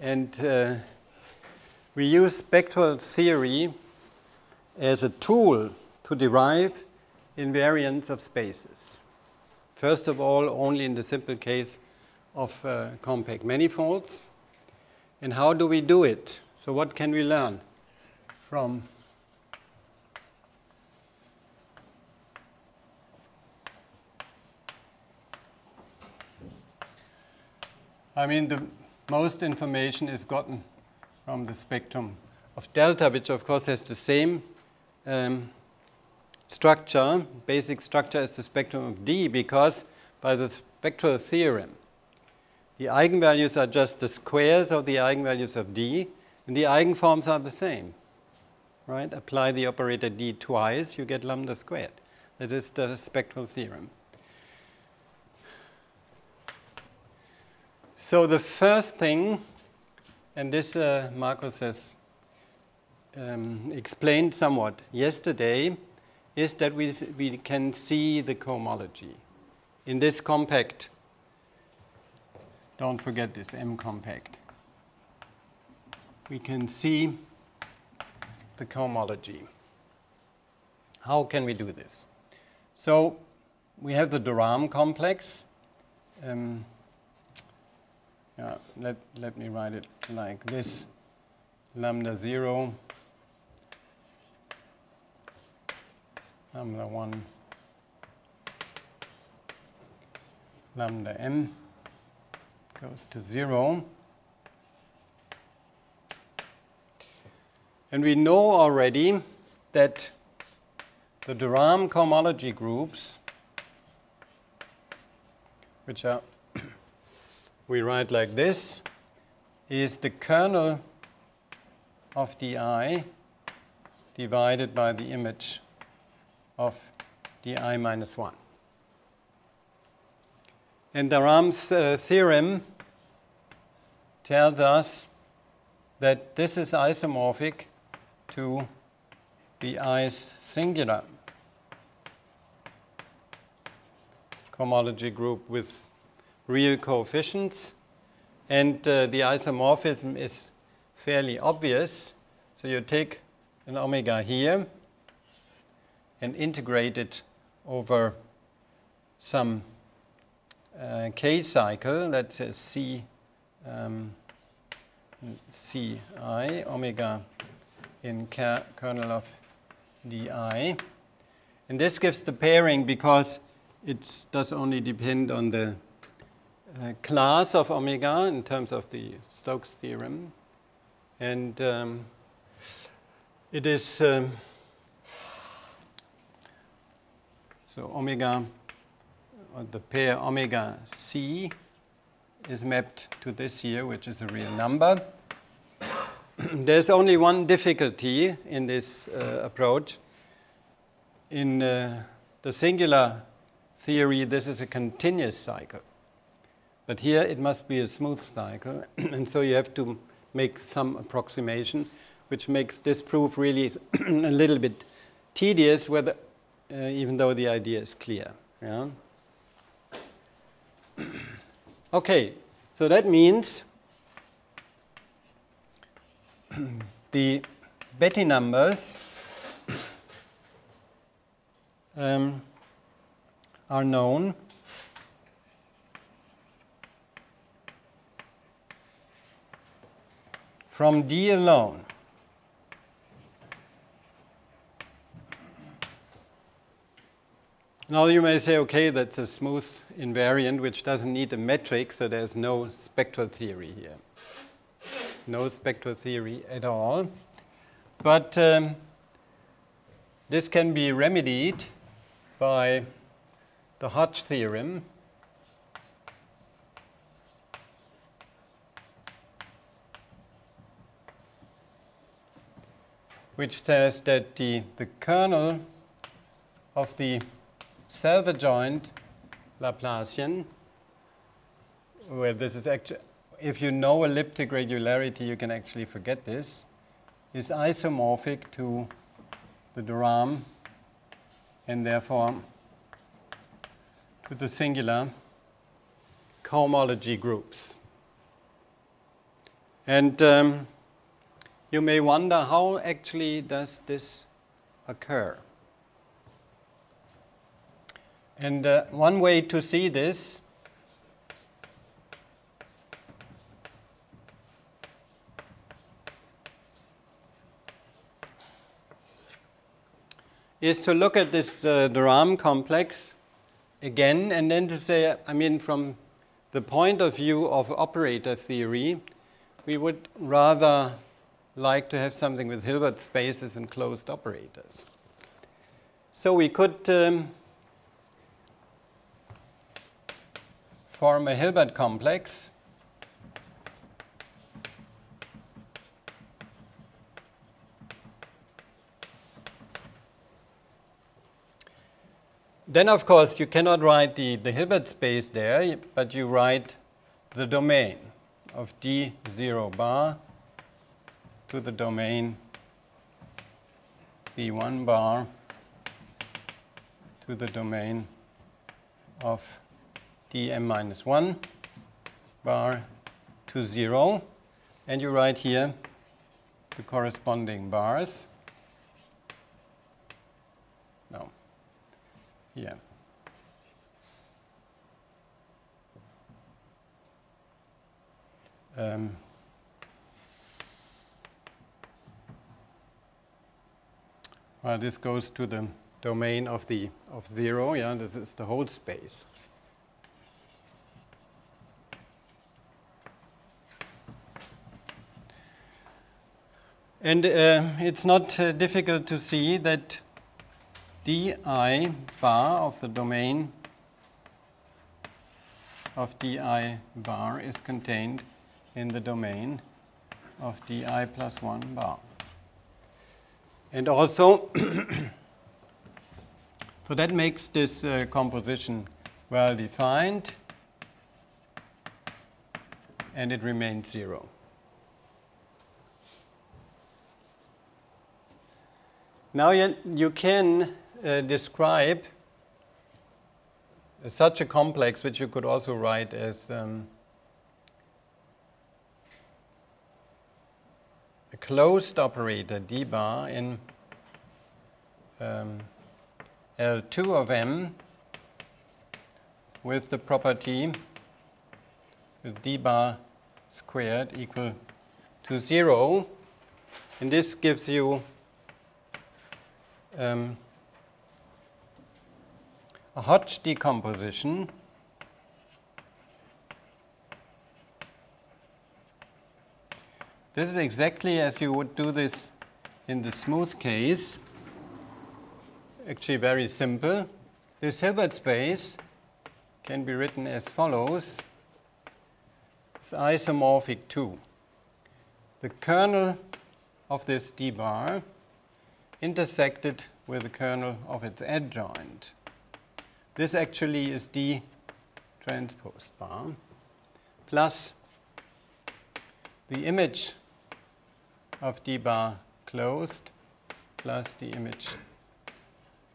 Speaker 1: And uh, we use spectral theory as a tool to derive invariants of spaces. First of all, only in the simple case of uh, compact manifolds. And how do we do it? So, what can we learn from I mean, the most information is gotten from the spectrum of delta, which of course has the same um, structure, basic structure as the spectrum of D, because by the spectral theorem, the eigenvalues are just the squares of the eigenvalues of D, and the eigenforms are the same. Right? Apply the operator D twice, you get lambda squared. That is the spectral theorem. So the first thing, and this uh, Marcus has um, explained somewhat yesterday, is that we, we can see the cohomology. In this compact, don't forget this M compact, we can see the cohomology. How can we do this? So we have the de Rham complex. Um, yeah, let, let me write it like this. Lambda 0, lambda 1, lambda m goes to 0. And we know already that the de Rham cohomology groups, which are we write like this, is the kernel of di divided by the image of di minus 1. And de Rham's uh, theorem tells us that this is isomorphic to the i's singular cohomology group with real coefficients. And uh, the isomorphism is fairly obvious. So you take an omega here and integrate it over some uh, k cycle, that says c um, ci omega in kernel of di. And this gives the pairing because it does only depend on the uh, class of omega in terms of the Stokes theorem. And um, it is um, so omega, or the pair omega c is mapped to this here, which is a real number. There's only one difficulty in this uh, approach. In uh, the singular theory, this is a continuous cycle. But here it must be a smooth cycle, and so you have to make some approximation, which makes this proof really a little bit tedious, whether, uh, even though the idea is clear. Yeah? okay, so that means the Betti numbers um, are known from D alone. Now you may say, okay, that's a smooth invariant which doesn't need a metric, so there's no spectral theory here. No spectral theory at all. But um, this can be remedied by the Hodge theorem, which says that the, the kernel of the self-adjoint Laplacian, where this is actually, if you know elliptic regularity, you can actually forget this, is isomorphic to the de Rham and therefore to the singular cohomology groups. And um, you may wonder how actually does this occur? And uh, one way to see this is to look at this uh, de Rham complex again and then to say, I mean, from the point of view of operator theory, we would rather like to have something with Hilbert spaces and closed operators. So we could um, form a Hilbert complex Then, of course, you cannot write the, the Hilbert space there, but you write the domain of D0 bar to the domain D1 bar to the domain of dm minus 1 bar to 0. And you write here the corresponding bars. Here. Um, well, this goes to the domain of the of zero. Yeah, this is the whole space. And uh, it's not uh, difficult to see that di bar of the domain of di bar is contained in the domain of di plus 1 bar. And also, so that makes this uh, composition well defined and it remains zero. Now you, you can uh, describe such a complex, which you could also write as um, a closed operator d bar in um, L2 of m with the property with d bar squared equal to 0. And this gives you um, Hodge decomposition This is exactly as you would do this in the smooth case. Actually very simple. This Hilbert space can be written as follows. It's isomorphic to the kernel of this D bar intersected with the kernel of its adjoint. This actually is D transpose bar plus the image of D bar closed plus the image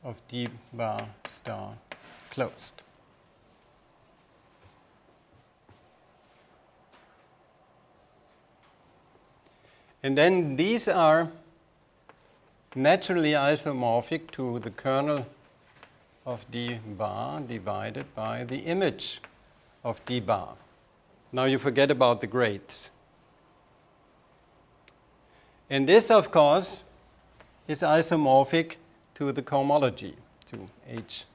Speaker 1: of D bar star closed. And then these are naturally isomorphic to the kernel of d bar divided by the image of d bar. Now you forget about the grades. And this, of course, is isomorphic to the cohomology, to H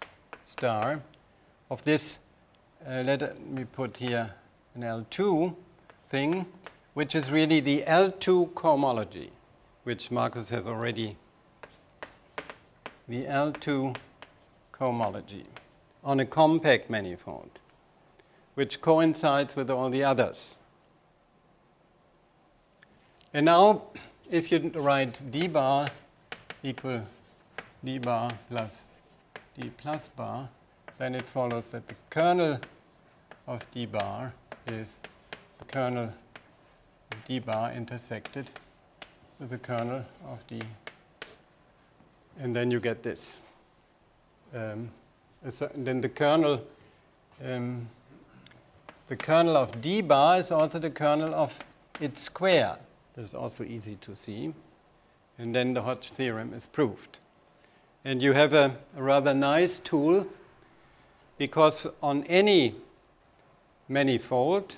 Speaker 1: star of this, uh, let me put here an L2 thing, which is really the L2 cohomology, which Marcus has already the L2 cohomology on a compact manifold, which coincides with all the others. And now, if you write d bar equal d bar plus d plus bar, then it follows that the kernel of d bar is the kernel of d bar intersected with the kernel of d and then you get this. Um, then the kernel, um, the kernel of d bar is also the kernel of its square. This is also easy to see. And then the Hodge theorem is proved. And you have a, a rather nice tool because on any manifold,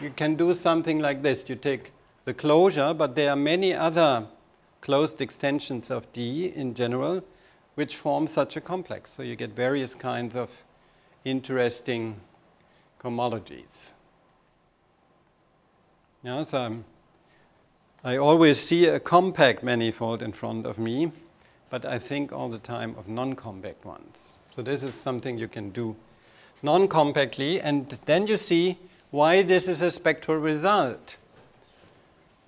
Speaker 1: you can do something like this. You take the closure, but there are many other closed extensions of D in general, which form such a complex. So you get various kinds of interesting homologies. Yeah, so I'm, um, I always see a compact manifold in front of me, but I think all the time of non-compact ones. So this is something you can do non-compactly, and then you see why this is a spectral result.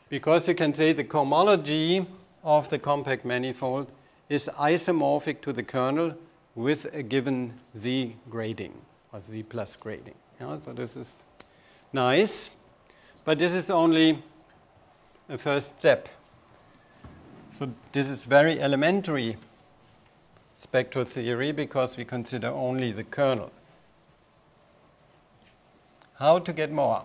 Speaker 1: Because you can say the cohomology of the compact manifold is isomorphic to the kernel with a given z grading or z plus grading. Yeah, so this is nice, but this is only a first step. So this is very elementary spectral theory because we consider only the kernel. How to get more?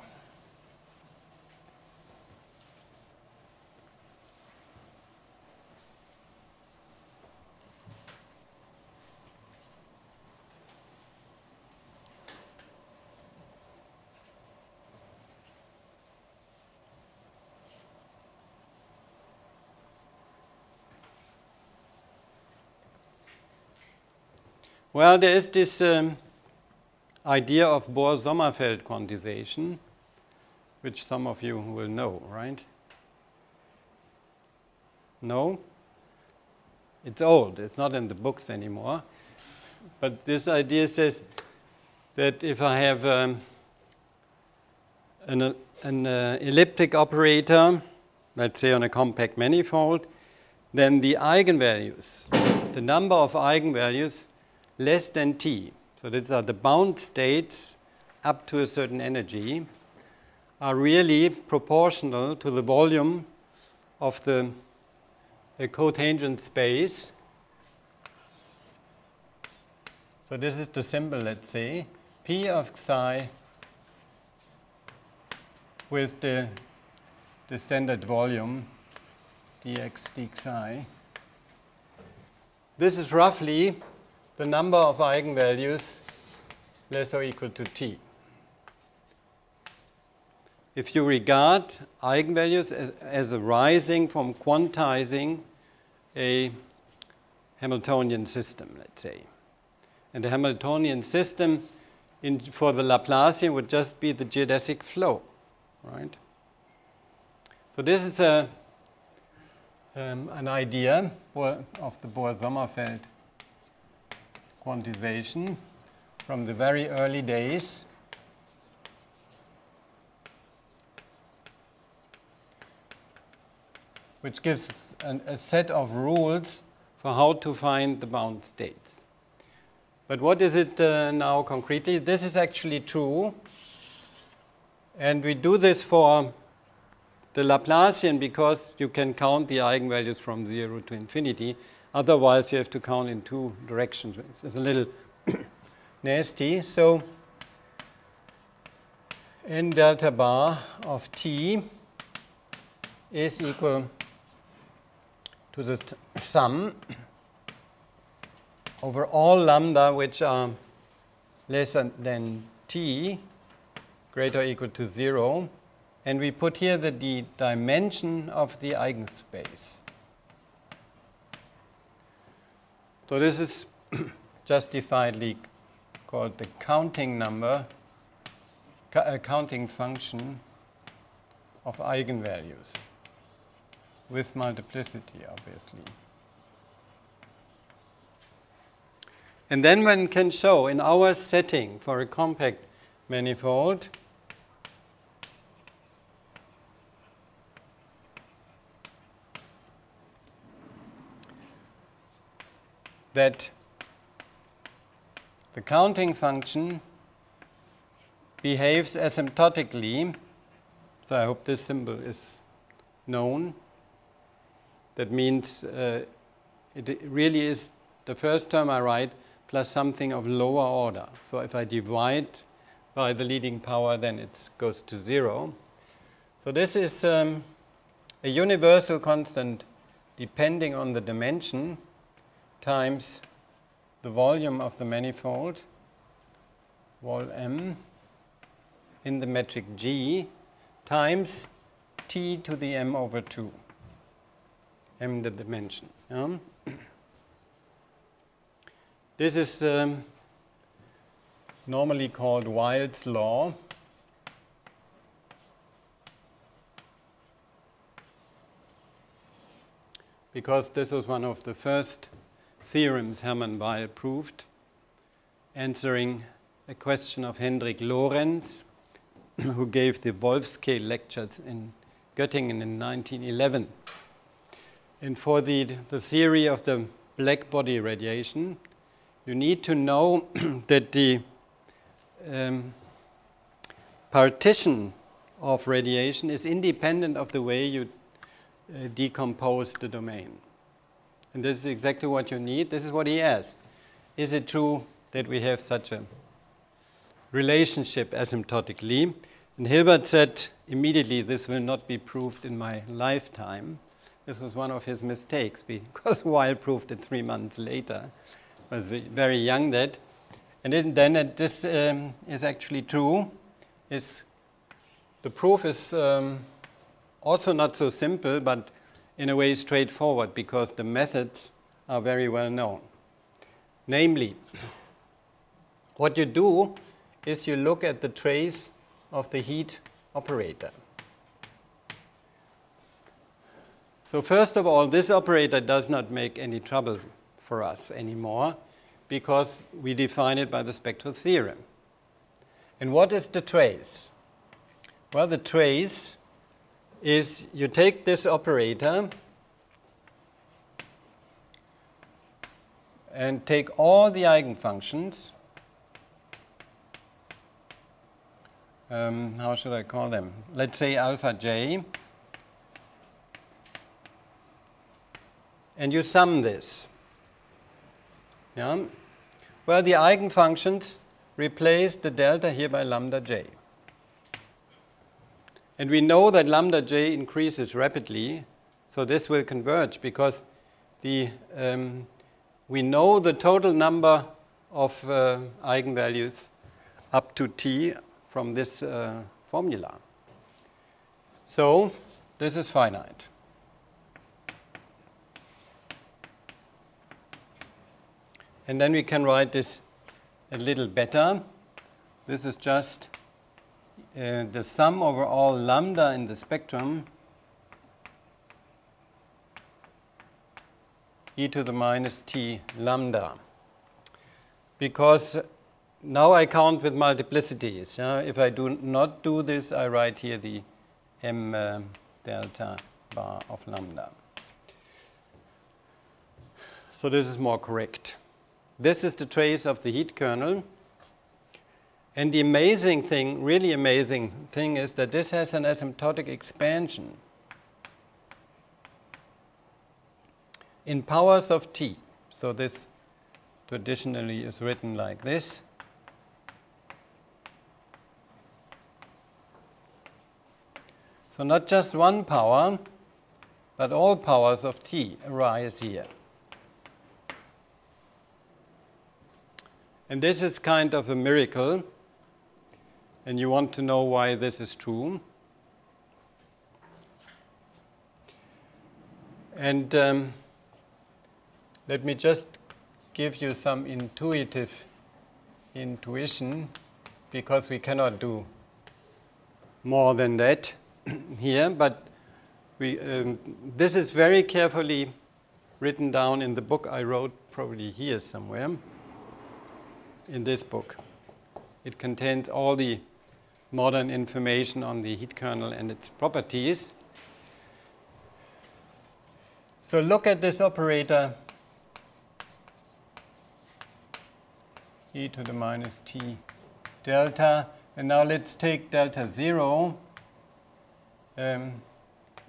Speaker 1: Well, there is this um, idea of Bohr-Sommerfeld quantization, which some of you will know, right? No? It's old, it's not in the books anymore. But this idea says that if I have um, an, an uh, elliptic operator, let's say on a compact manifold, then the eigenvalues, the number of eigenvalues less than t, so these are the bound states up to a certain energy, are really proportional to the volume of the, the cotangent space. So this is the symbol, let's say, P of psi with the, the standard volume dx d psi. This is roughly the number of eigenvalues less or equal to t. If you regard eigenvalues as, as arising from quantizing a Hamiltonian system, let's say. And the Hamiltonian system in, for the Laplacian would just be the geodesic flow, right? So this is a, um, an idea of the Bohr-Sommerfeld quantization from the very early days. which gives an, a set of rules for how to find the bound states. But what is it uh, now concretely? This is actually true. And we do this for the Laplacian because you can count the eigenvalues from 0 to infinity. Otherwise, you have to count in two directions. It's a little nasty. So, n delta bar of t is equal to the sum over all lambda which are less than t greater or equal to 0. And we put here the, the dimension of the eigenspace. So this is justifiedly called the counting number, a uh, counting function of eigenvalues with multiplicity, obviously. And then one can show in our setting for a compact manifold that the counting function behaves asymptotically. So I hope this symbol is known. That means uh, it really is the first term I write plus something of lower order. So if I divide by the leading power, then it goes to zero. So this is um, a universal constant depending on the dimension times the volume of the manifold, vol m, in the metric G, times t to the m over 2, m the dimension. Yeah? This is um, normally called Weyl's law. Because this was one of the first theorems Hermann Weyl proved, answering a question of Hendrik Lorentz, who gave the Wolfskehl lectures in Göttingen in 1911. And for the, the theory of the black body radiation, you need to know that the um, partition of radiation is independent of the way you uh, decompose the domain. And this is exactly what you need. This is what he asked. Is it true that we have such a relationship asymptotically? And Hilbert said immediately, this will not be proved in my lifetime. This was one of his mistakes because Weyl proved it three months later I was very young that. And then this um, is actually true. Is the proof is um, also not so simple, but in a way straightforward because the methods are very well known. Namely, what you do is you look at the trace of the heat operator. So first of all, this operator does not make any trouble for us anymore because we define it by the spectral theorem. And what is the trace? Well, the trace is you take this operator and take all the eigenfunctions. Um, how should I call them? Let's say alpha j. And you sum this. Yeah? Well, the eigenfunctions replace the delta here by lambda j. And we know that lambda j increases rapidly, so this will converge because the, um, we know the total number of uh, eigenvalues up to t from this uh, formula. So this is finite. And then we can write this a little better. This is just uh, the sum over all lambda in the spectrum e to the minus t lambda. Because now I count with multiplicities. Yeah? If I do not do this, I write here the m uh, delta bar of lambda. So this is more correct. This is the trace of the heat kernel. And the amazing thing, really amazing thing, is that this has an asymptotic expansion in powers of t. So this traditionally is written like this. So not just one power, but all powers of t arise here. And this is kind of a miracle, and you want to know why this is true. And um, let me just give you some intuitive intuition, because we cannot do more than that here, but we, um, this is very carefully written down in the book I wrote, probably here somewhere in this book. It contains all the modern information on the heat kernel and its properties. So look at this operator e to the minus t delta. And now let's take delta 0 um,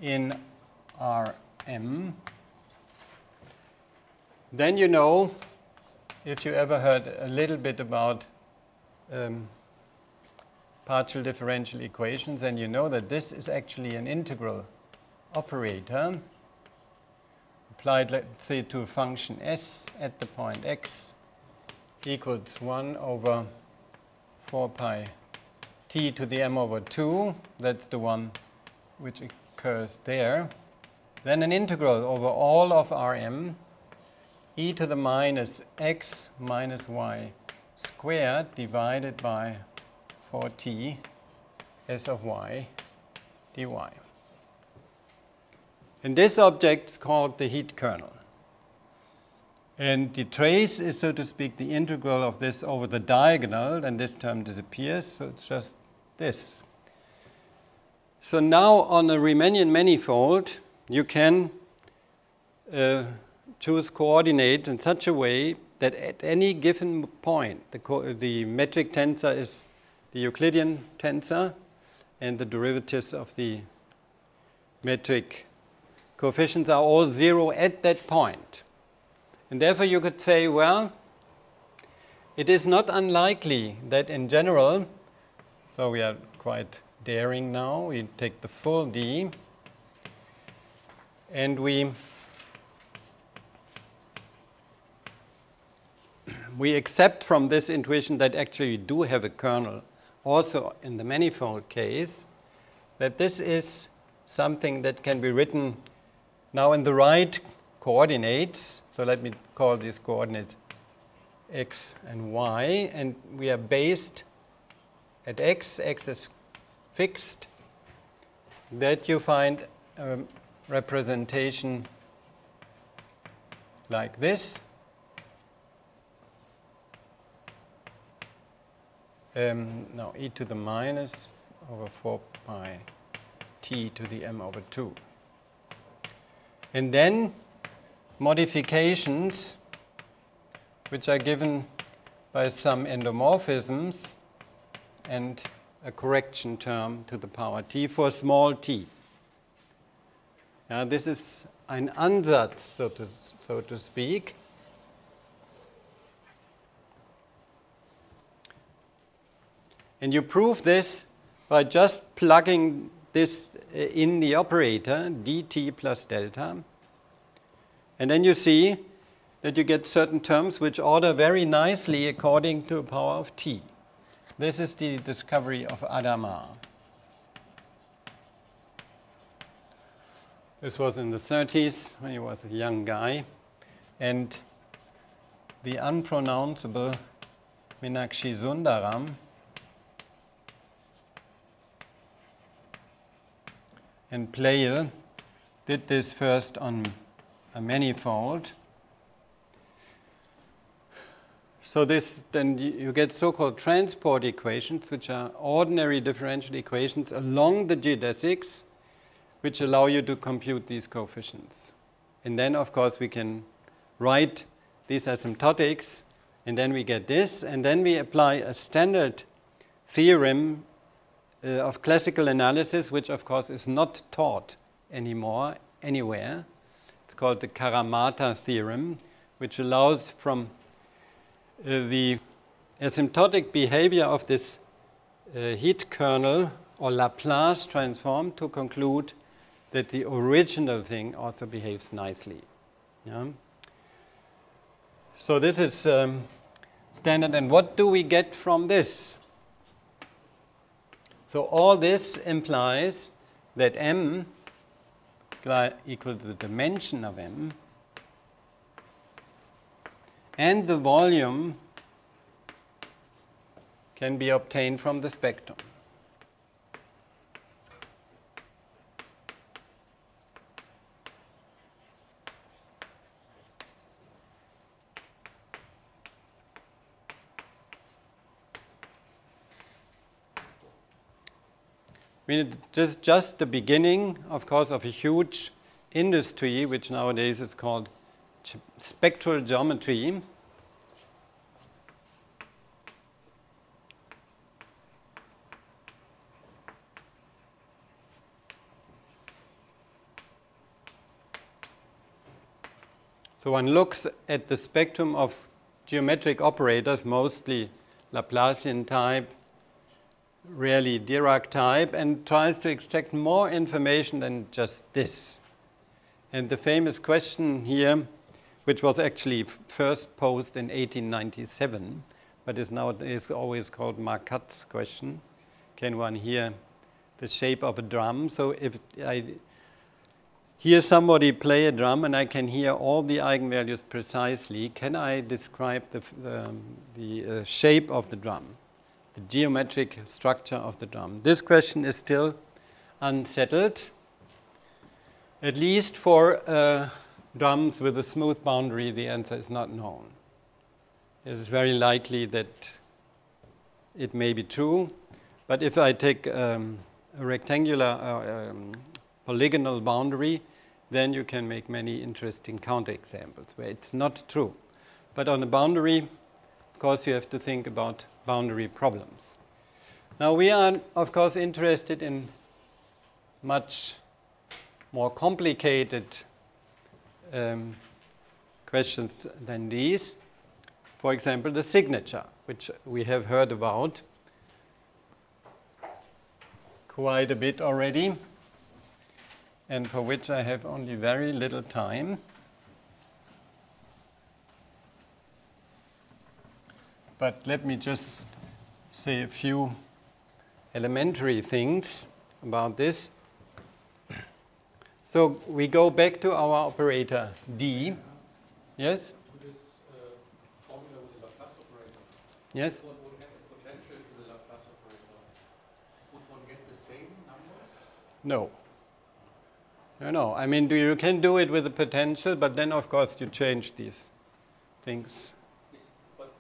Speaker 1: in Rm. Then you know if you ever heard a little bit about um, partial differential equations, and you know that this is actually an integral operator applied, let's say, to a function s at the point x equals 1 over 4 pi t to the m over 2. That's the one which occurs there. Then an integral over all of Rm e to the minus x minus y squared divided by 4t s of y dy. And this object is called the heat kernel. And the trace is, so to speak, the integral of this over the diagonal, and this term disappears, so it's just this. So now on a Riemannian manifold, you can uh, choose coordinates in such a way that at any given point, the, the metric tensor is the Euclidean tensor, and the derivatives of the metric coefficients are all zero at that point. And therefore, you could say, well, it is not unlikely that in general, so we are quite daring now, we take the full D and we we accept from this intuition that actually we do have a kernel also in the manifold case that this is something that can be written now in the right coordinates. So let me call these coordinates x and y, and we are based at x, x is fixed, that you find a representation like this. Um, no, e to the minus over 4 pi t to the m over 2. And then modifications which are given by some endomorphisms and a correction term to the power t for small t. Now this is an Ansatz, so to, so to speak. And you prove this by just plugging this uh, in the operator, dt plus delta. And then you see that you get certain terms which order very nicely according to the power of t. This is the discovery of Hadamard. This was in the 30s when he was a young guy. And the unpronounceable Minakshisundaram and Pleijel did this first on a manifold. So this then you get so-called transport equations, which are ordinary differential equations along the geodesics, which allow you to compute these coefficients. And then, of course, we can write these asymptotics, and then we get this, and then we apply a standard theorem of classical analysis, which of course is not taught anymore anywhere. It's called the Karamata theorem, which allows from uh, the asymptotic behavior of this uh, heat kernel or Laplace transform to conclude that the original thing also behaves nicely. Yeah? So this is um, standard. And what do we get from this? So all this implies that m equal to the dimension of m and the volume can be obtained from the spectrum. I mean, is just the beginning, of course, of a huge industry, which nowadays is called spectral geometry. So one looks at the spectrum of geometric operators, mostly Laplacian type, really Dirac type and tries to extract more information than just this. And the famous question here, which was actually first posed in 1897, but is nowadays always called Mark Kac's question. Can one hear the shape of a drum? So if I, hear somebody play a drum and I can hear all the eigenvalues precisely. Can I describe the, um, the uh, shape of the drum, the geometric structure of the drum? This question is still unsettled, at least for uh, drums with a smooth boundary, the answer is not known. It is very likely that it may be true, but if I take um, a rectangular uh, um, polygonal boundary, then you can make many interesting counterexamples where it's not true. But on the boundary, of course, you have to think about boundary problems. Now, we are, of course, interested in much more complicated um, questions than these. For example, the signature, which we have heard about quite a bit already and for which I have only very little time. But let me just say a few elementary things about this. So we go back to our operator D. Yes? Yes? No. No, no. I mean, do you can do it with the potential, but then of course you change these things.
Speaker 2: Yes, but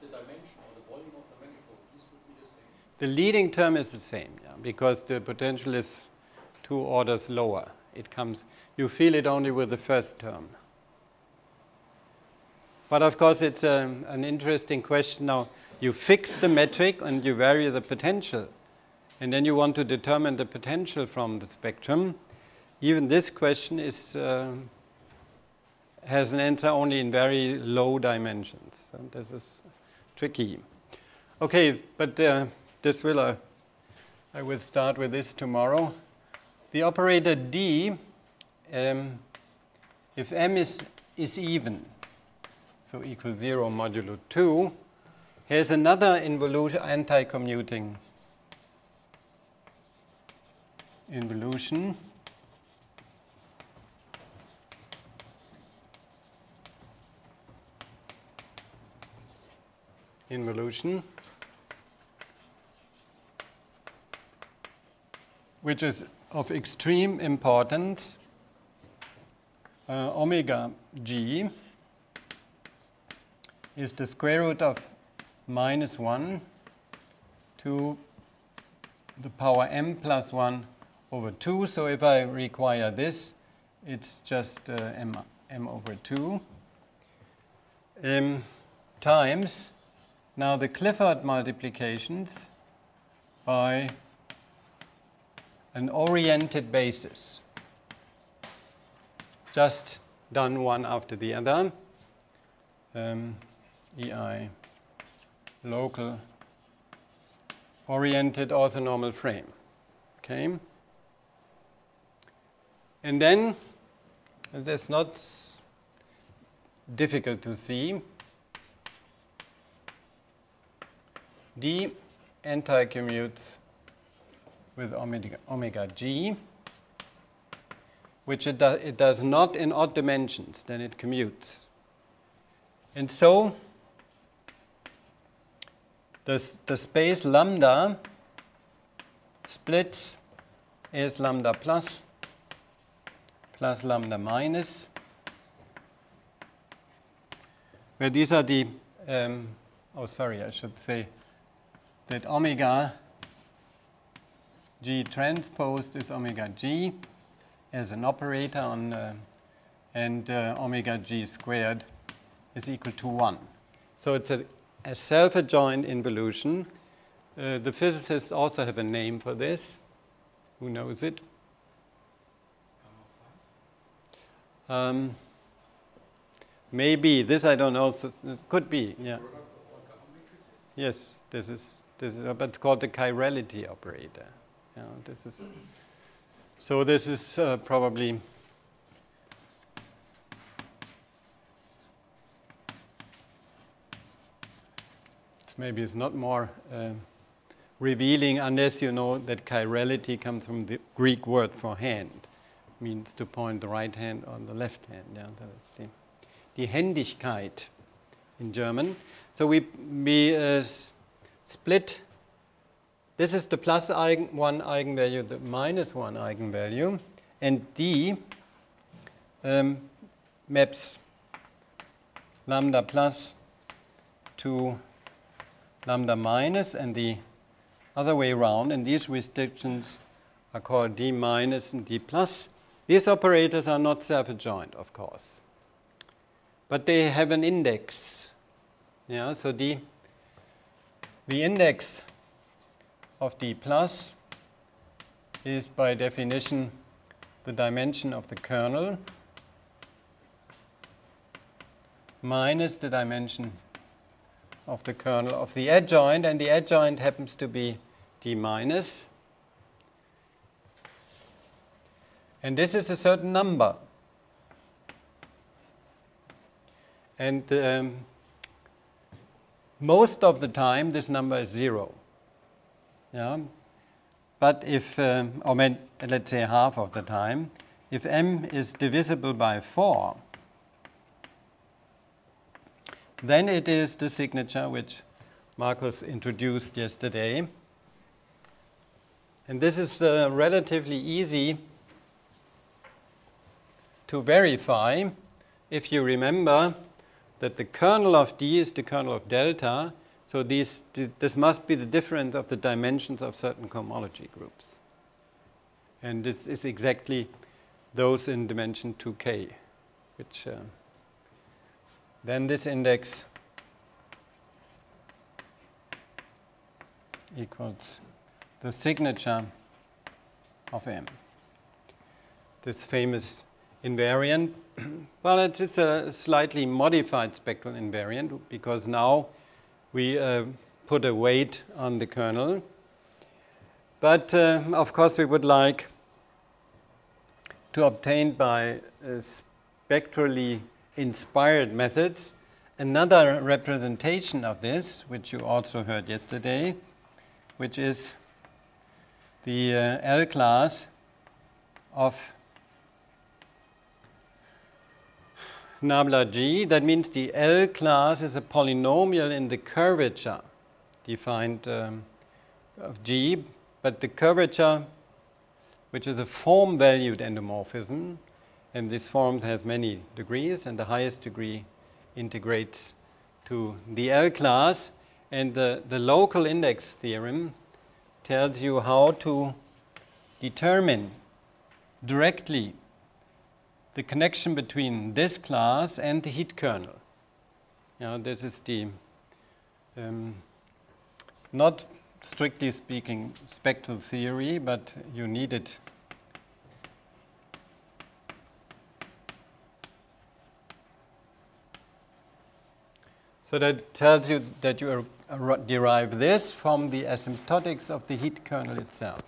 Speaker 2: the dimension or the volume of the manifold, this would be the same.
Speaker 1: The leading term is the same, yeah, because the potential is two orders lower. It comes, you feel it only with the first term. But of course, it's um, an interesting question now. You fix the metric and you vary the potential, and then you want to determine the potential from the spectrum. Even this question is, uh, has an answer only in very low dimensions. And this is tricky. Okay, but uh, this will, I will start with this tomorrow. The operator D, um, if m is, is even, so equals 0 modulo 2, has another involution, anti-commuting involution. Involution. Which is of extreme importance, uh, omega g is the square root of minus 1 to the power m plus 1 over 2. So if I require this, it's just uh, m, m over 2 um, times now the Clifford multiplications by an oriented basis, just done one after the other. Um, EI, local oriented orthonormal frame. Okay? And then, that's not difficult to see. D anti-commutes with omega, omega g, which it, do, it does not in odd dimensions, then it commutes. And so the, the space lambda splits as lambda plus plus lambda minus, where these are the, um, oh sorry, I should say that omega G transposed is omega G as an operator on, uh, and uh, omega G squared is equal to 1. So it's a, a self-adjoint involution. Uh, the physicists also have a name for this. Who knows it? Um, maybe this I don't know. So it could be, yeah. Yes, this is this is, but it's called the chirality operator. Yeah, this is so. This is uh, probably it's maybe it's not more uh, revealing unless you know that chirality comes from the Greek word for hand, means to point the right hand on the left hand. Yeah, that's the, die Händigkeit in German. So we, we uh, split, this is the plus eigen, one eigenvalue, the minus one eigenvalue, and D um, maps lambda plus to lambda minus and the other way around, and these restrictions are called d minus and d plus. These operators are not self-adjoint, of course, but they have an index. Yeah, so the, the index of d plus is by definition the dimension of the kernel minus the dimension of the kernel of the adjoint, and the adjoint happens to be d minus. And this is a certain number. And um, most of the time, this number is zero. Yeah? But if, um, or let's say half of the time, if m is divisible by 4, then it is the signature which Marcus introduced yesterday. And this is uh, relatively easy to verify if you remember that the kernel of D is the kernel of delta. So these, this must be the difference of the dimensions of certain cohomology groups. And this is exactly those in dimension 2k, which uh, then this index equals the signature of M. This famous invariant, well, it is a slightly modified spectral invariant because now we uh, put a weight on the kernel. But uh, of course, we would like to obtain by uh, spectrally inspired methods. Another representation of this, which you also heard yesterday, which is the uh, L class of nabla G. That means the L class is a polynomial in the curvature defined um, of G, but the curvature, which is a form valued endomorphism, and this form has many degrees, and the highest degree integrates to the L class. And the, the local index theorem tells you how to determine directly the connection between this class and the heat kernel. Now, this is the um, not strictly speaking spectral theory, but you need it So that tells you that you derive this from the asymptotics of the heat kernel itself.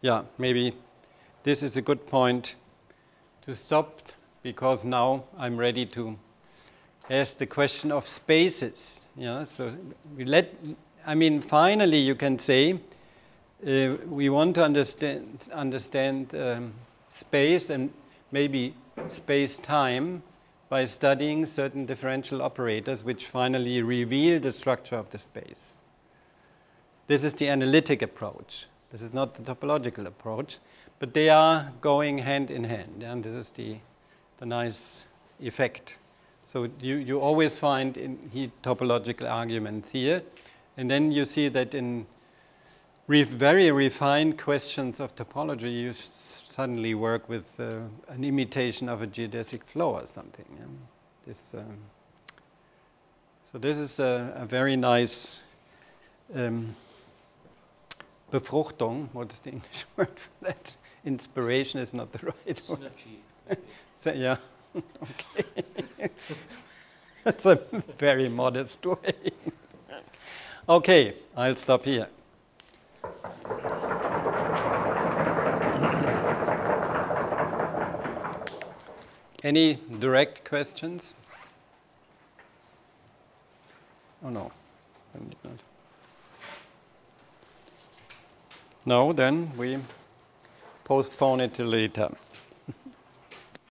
Speaker 1: Yeah, maybe this is a good point to stop because now I'm ready to ask the question of spaces. Yeah, so we let, I mean, finally you can say uh, we want to understand, understand um, space and maybe space-time by studying certain differential operators which finally reveal the structure of the space. This is the analytic approach. This is not the topological approach, but they are going hand in hand, and this is the, the nice effect. So you, you always find in heat topological arguments here, and then you see that in re very refined questions of topology, you suddenly work with uh, an imitation of a geodesic flow or something. Yeah? This, um, so this is a, a very nice um, Befruchtung. What is the English word for that? Inspiration is not the right word. so, yeah, okay. That's a very modest way. okay, I'll stop here. Any direct questions? Oh no, No, then we postpone it till later.